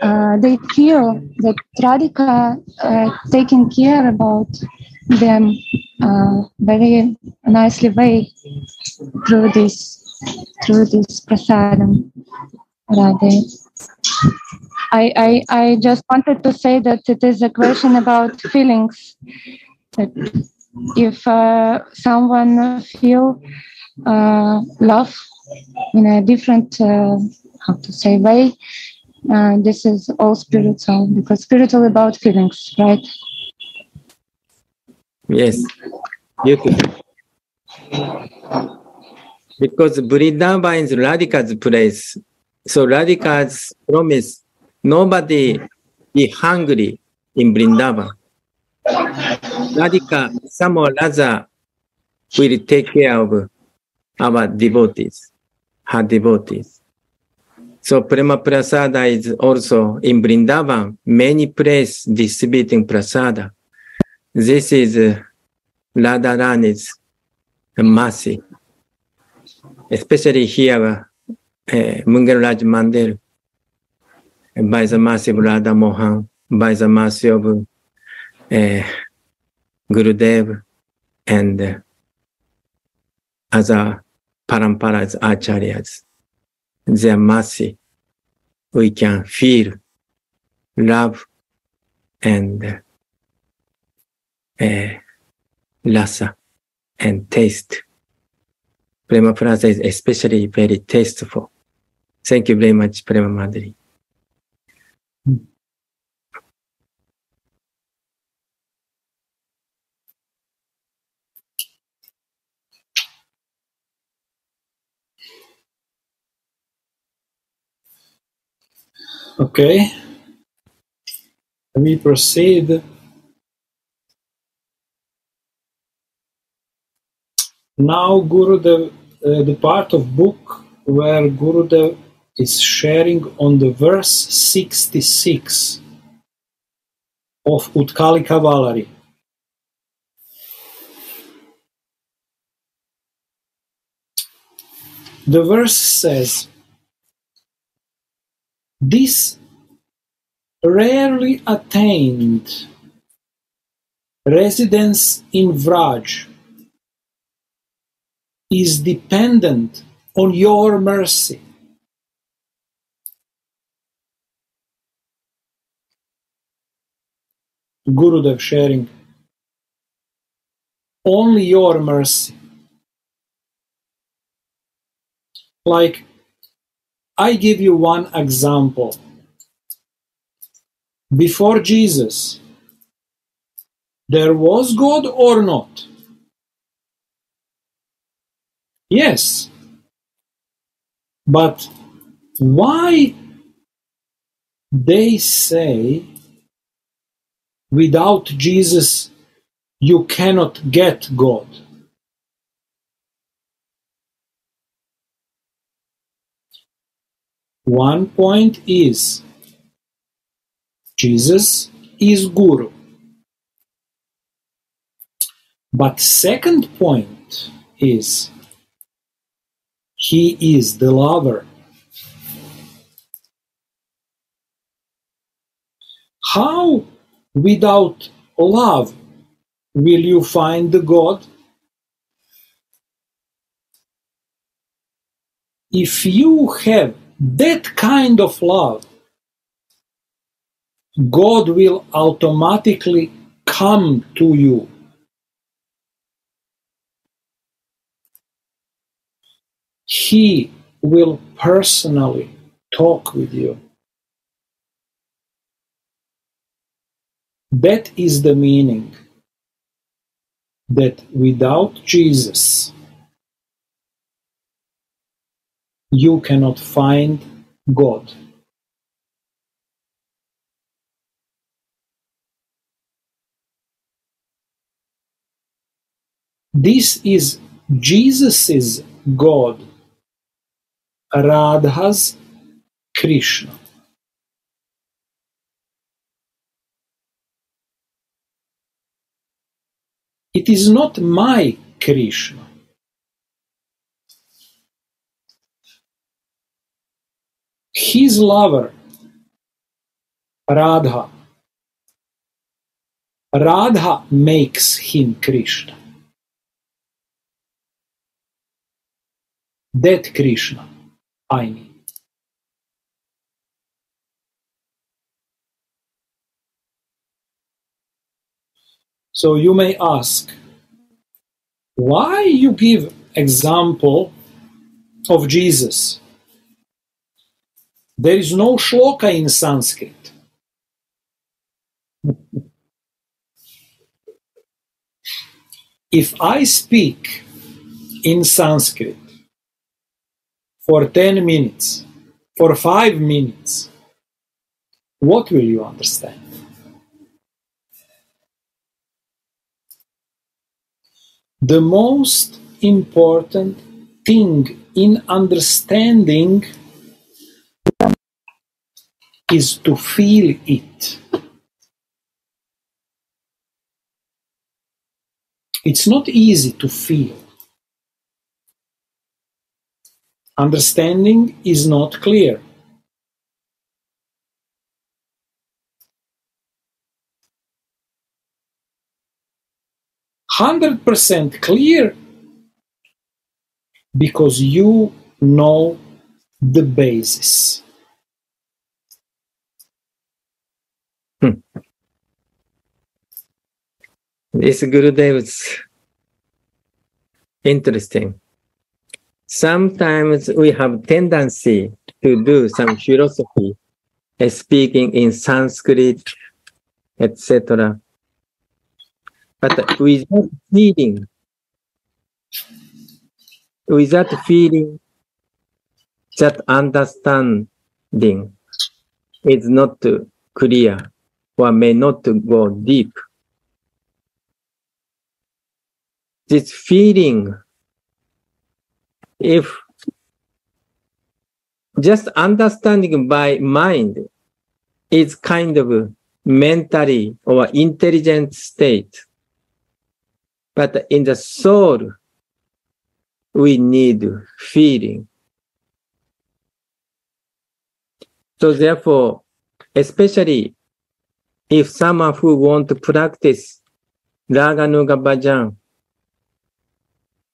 uh, they feel that Radhika uh, taking care about them uh, very nicely way through this through this prasadam Radhe. I, I, I just wanted to say that it is a question about feelings. That if uh, someone feel uh, love in a different, uh, how to say, way, uh, this is all spiritual because spiritual about feelings, right? Yes, beautiful. Because Vrindavan is Radhika's place. So Radhika's promise nobody be hungry in Vrindavan. Radhika, some or other will take care of our devotees, her devotees. So Prema Prasada is also in Vrindavan, many places distributing prasada. This is uh, Radharani's mercy, especially here, uh, Mungal Mandel by the mercy of Radha Mohan, by the mercy of uh, Gurudev and uh, other paramparas, acharyas, their mercy, we can feel love and uh, rasa and taste. Prema Prasa is especially very tasteful. Thank you very much, Prema Madri. Okay. We proceed. Now, Gurudev, uh, the part of book where Gurudev is sharing on the verse 66 of Utkalika Vallari. The verse says, This rarely attained residence in Vraj is dependent on your mercy. Gurudev sharing. Only your mercy. Like, I give you one example. Before Jesus, there was God or not? Yes. But why they say without Jesus you cannot get God? One point is Jesus is Guru. But second point is he is the lover. How without love will you find the God? If you have that kind of love, God will automatically come to you. He will personally talk with you. That is the meaning. that without Jesus you cannot find God. This is Jesus's God, Radha's Krishna. It is not my Krishna. His lover, Radha. Radha makes him Krishna. That Krishna I need. So you may ask, why you give example of Jesus? There is no shloka in Sanskrit. If I speak in Sanskrit for 10 minutes, for 5 minutes, what will you understand? The most important thing in understanding is to feel it. It's not easy to feel. Understanding is not clear. Hundred percent clear because you know the basis. Hmm. This Gurudev is interesting. Sometimes we have tendency to do some philosophy, uh, speaking in Sanskrit, etc. But without feeling, without feeling, that understanding is not clear or may not go deep. This feeling, if just understanding by mind is kind of mentally or intelligent state. But in the soul, we need feeling. So therefore, especially if someone who want to practice Raganuga Bhajan,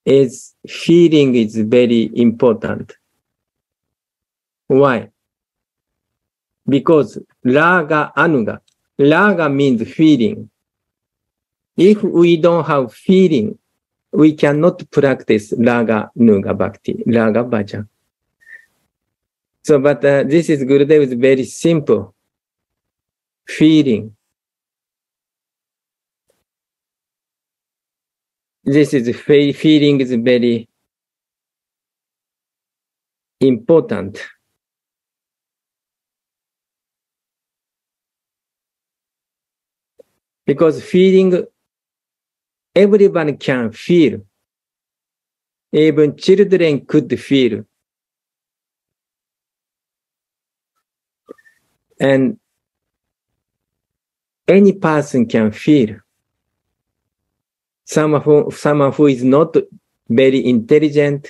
is feeling is very important. Why? Because Raga Anuga, Raga means feeling. If we don't have feeling, we cannot practice Raganuga Bhakti, Raga Bhajan. So, but uh, this is Gurudev is very simple. Feeling. This is fe- feeling is very important. Because feeling, everyone can feel. Even children could feel. And any person can feel. Someone who, someone who is not very intelligent,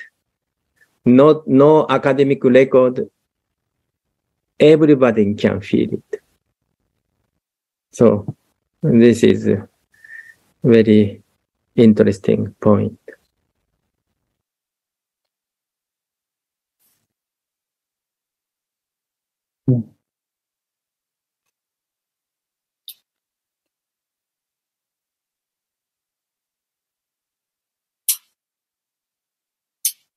not no academic record, everybody can feel it. So this is very interesting point.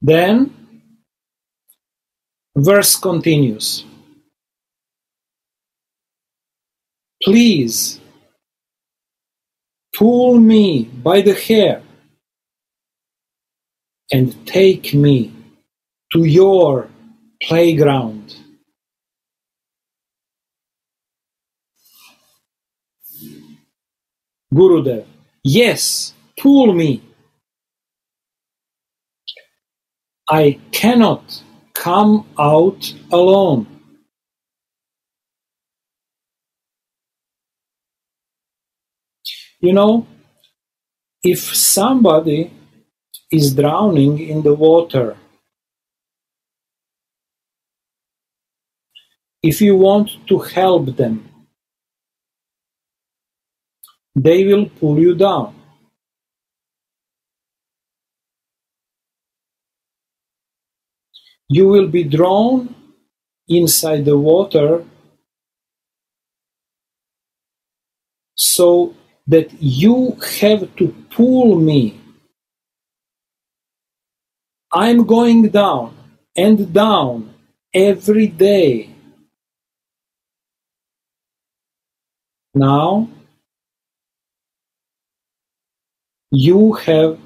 Then, verse continues. Please pull me by the hair and take me to your playground. Gurudev, yes, pull me. I cannot come out alone. You know, if somebody is drowning in the water, if you want to help them, they will pull you down. You will be drawn inside the water so that you have to pull me. I'm going down and down every day. Now you have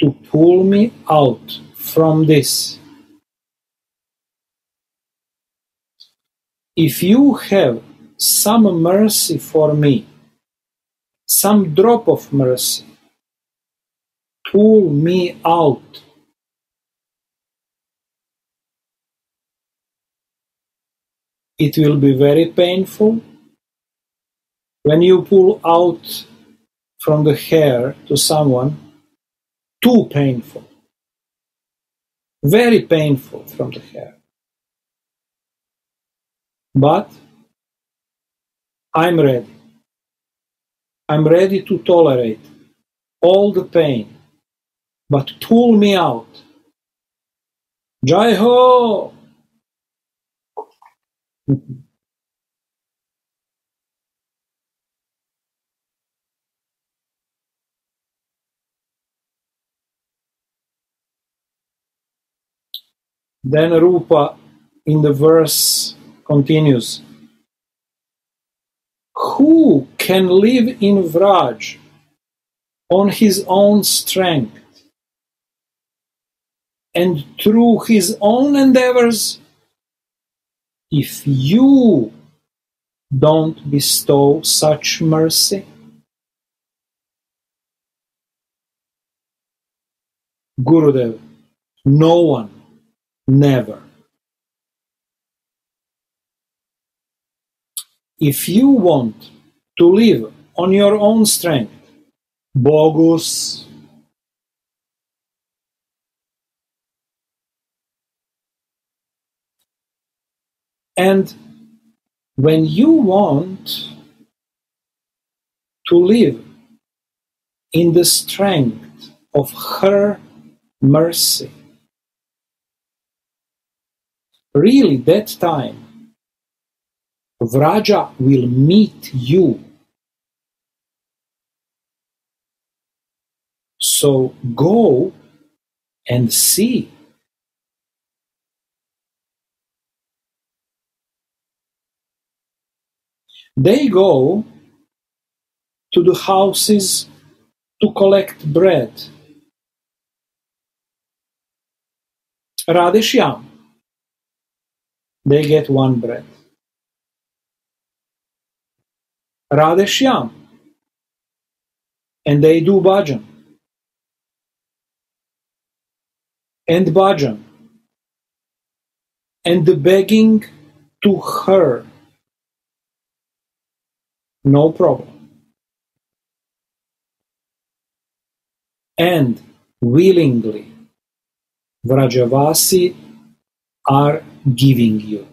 to pull me out from this. If you have some mercy for me, some drop of mercy, pull me out. It will be very painful when you pull out from the hair to someone, too painful, very painful from the hair. But I'm ready. I'm ready to tolerate all the pain, but pull me out. Jai ho! Then Rupa in the verse continues Who can live in Vraj on his own strength and through his own endeavors if you don't bestow such mercy? Gurudev, no one Never. If you want to live on your own strength, bogus, and when you want to live in the strength of her mercy, really that time Vraja will meet you. So go and see. They go to the houses to collect bread. Radheshyam they get one bread. Radheshyam. And they do bhajan. And bhajan. And the begging to her. No problem. And willingly, Vrajavasi are giving you.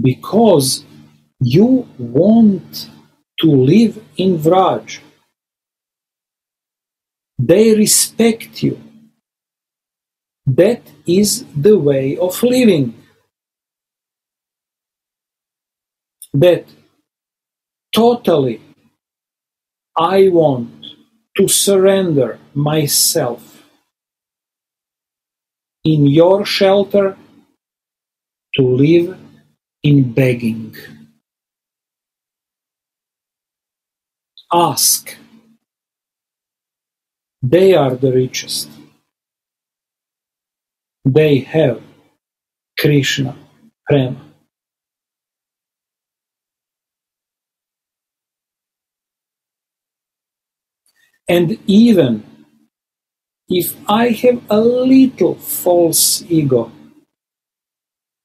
Because you want to live in Vraj. They respect you. That is the way of living. That totally I want to surrender myself in your shelter to live in begging. Ask. They are the richest. They have Krishna, Prema. And even if I have a little false ego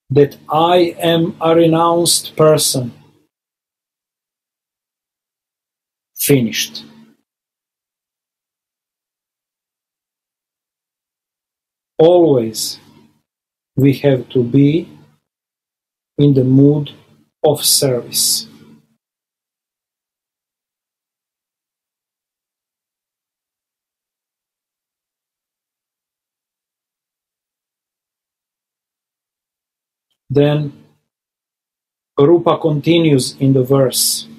that I am a renounced person, finished. Always we have to be in the mood of service. Then Rupa continues in the verse.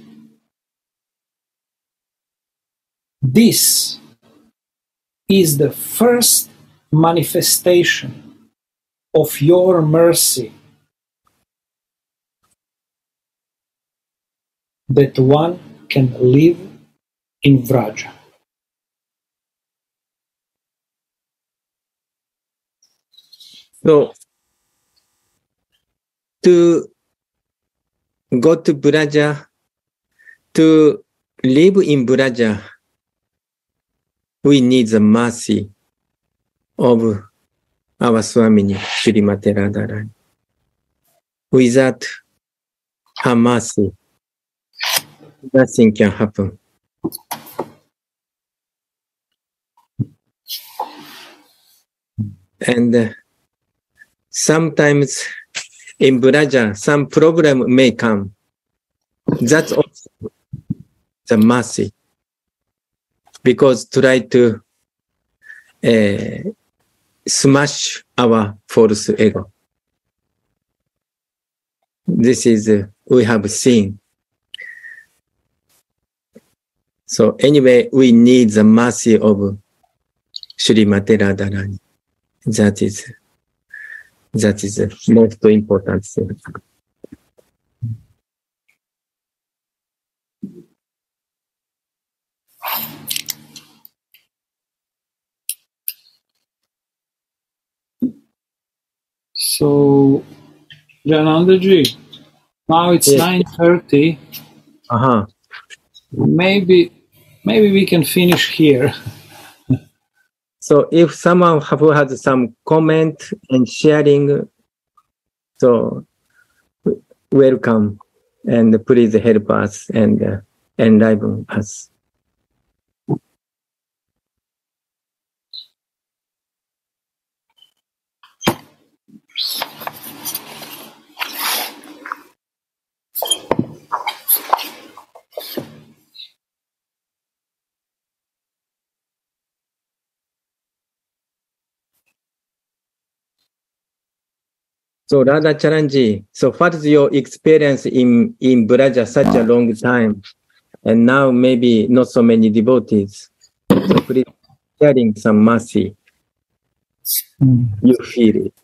This is the first manifestation of your mercy that one can live in Vraja. So, to go to Braja, to live in Braja, we need the mercy of our Swamini, Srimati Radharani. Without her mercy, nothing can happen. And uh, sometimes in Braja, some problem may come. That's also the mercy. Because try to uh, smash our false ego. This is, uh, we have seen. So anyway, we need the mercy of Srimati Radharani. That is that is the most important thing. So, Janandaji, now it's Yes. 9.30. Uh-huh. Maybe, maybe we can finish here. So if someone who has some comment and sharing, so welcome and please help us and uh, enliven us. So Radha Charanji, so what is your experience in, in Braja such a long time? And now maybe not so many devotees. So please sharing some mercy. You feel it.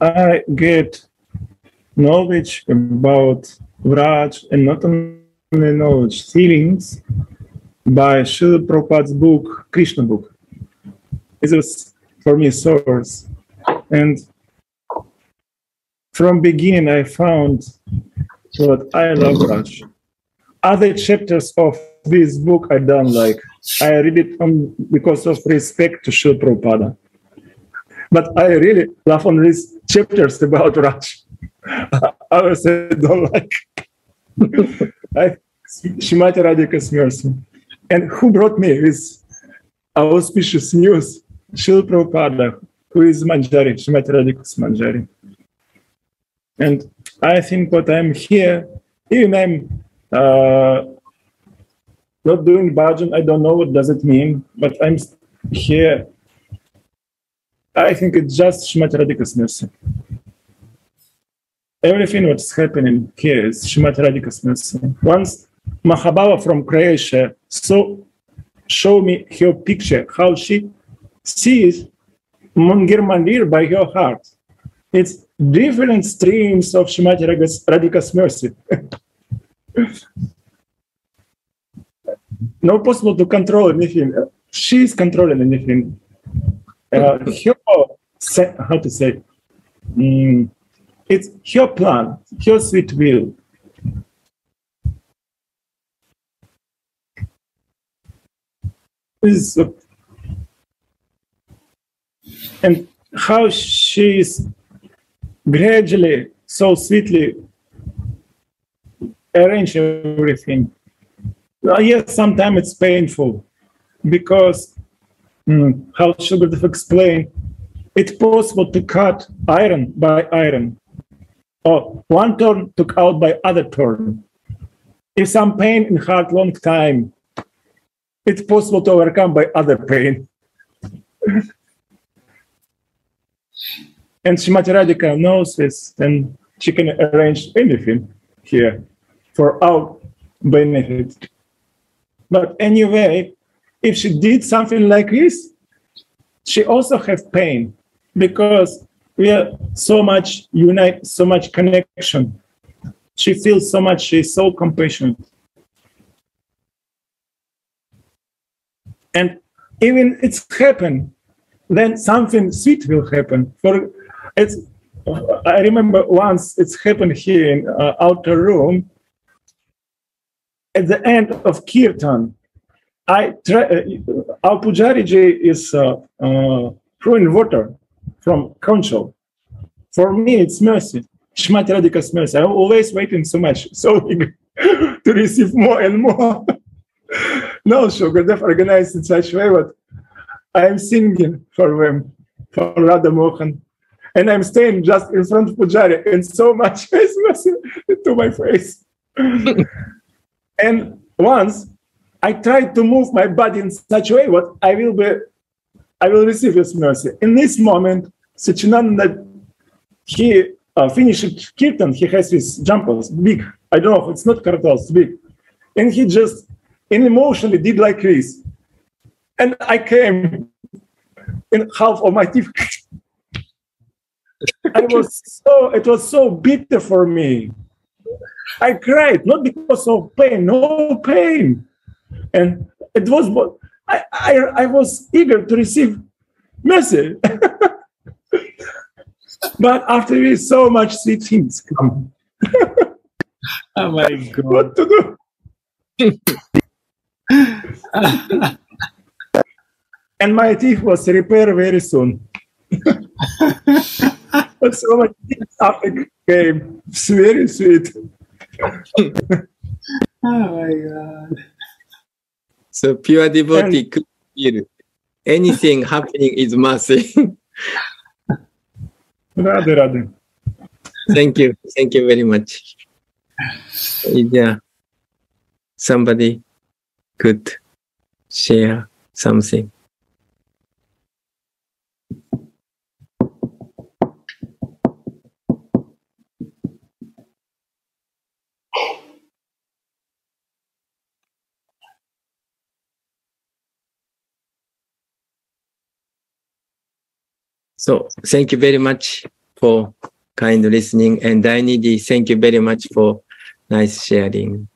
I get knowledge about Vraj and not only knowledge, feelings by Srila Prabhupada's book, Krishna book. It was for me source. And from beginning I found what I love Vraj. Other chapters of this book I don't like. I read it from, because of respect to Srila Prabhupada. But I really love on these chapters about Vraj. I don't like. I, Shrimati Radhika's mercy. And who brought me this auspicious news? Srila Prabhupada, who is Manjari, Shrimati Radhika's Manjari. And I think what I'm here, even I'm uh, not doing bhajan, I don't know what does it mean, but I'm here. I think it's just Shrimati Radhika's mercy. Everything what's happening here is Shrimati Radhika's mercy. Once Mahabhava from Croatia so show me her picture, how she sees Mangir Mandir by her heart. it's different streams of Shrimati Radhika's- mercy. no possible to control anything. She's controlling anything. Uh, her, how to say, Mm, it's her plan, her sweet will. Is and how she is gradually, so sweetly arrange everything. Uh, yes, sometimes it's painful because mm, how should I explain? It's possible to cut iron by iron, or one turn took out by other turn. If some pain in heart long time, it's possible to overcome by other pain. and Shrimati Radhika knows this, and she can arrange anything here for our benefit. But anyway, if she did something like this, she also have pain because we are so much unite, so much connection. She feels so much, she's so compassionate. And even it's happened, then something sweet will happen. For it's, I remember once it's happened here in uh, outer room. At the end of kirtan, I try. Uh, pujariji is uh, uh, water from conchal. For me, it's mercy. Radhika's mercy. I'm always waiting so much, so to receive more and more. no, sugar, they're organized in such way, but I'm singing for them, for Radha Mohan. And I'm staying just in front of Pujari, and so much is mercy to my face. and once I tried to move my body in such a way what I will be, I will receive His mercy. In this moment, Sachinanda, he uh, finished kirtan. He has his jumpers, big. I don't know, it's not kartals, big, and he just and emotionally did like this, and I came in half of my teeth. I was so it was so bitter for me. I cried not because of pain, no pain, and it was I I, I was eager to receive mercy. but after this, so much sweet things come. Oh my God. what to do? and my teeth was repaired very soon. so much things after came. It's very sweet. Oh my God. So pure devotee could feel anything happening is mercy. Radhe Radhe. Thank you. Thank you very much. Is there somebody could share something? So thank you very much for kind listening and Dainidi, thank you very much for nice sharing.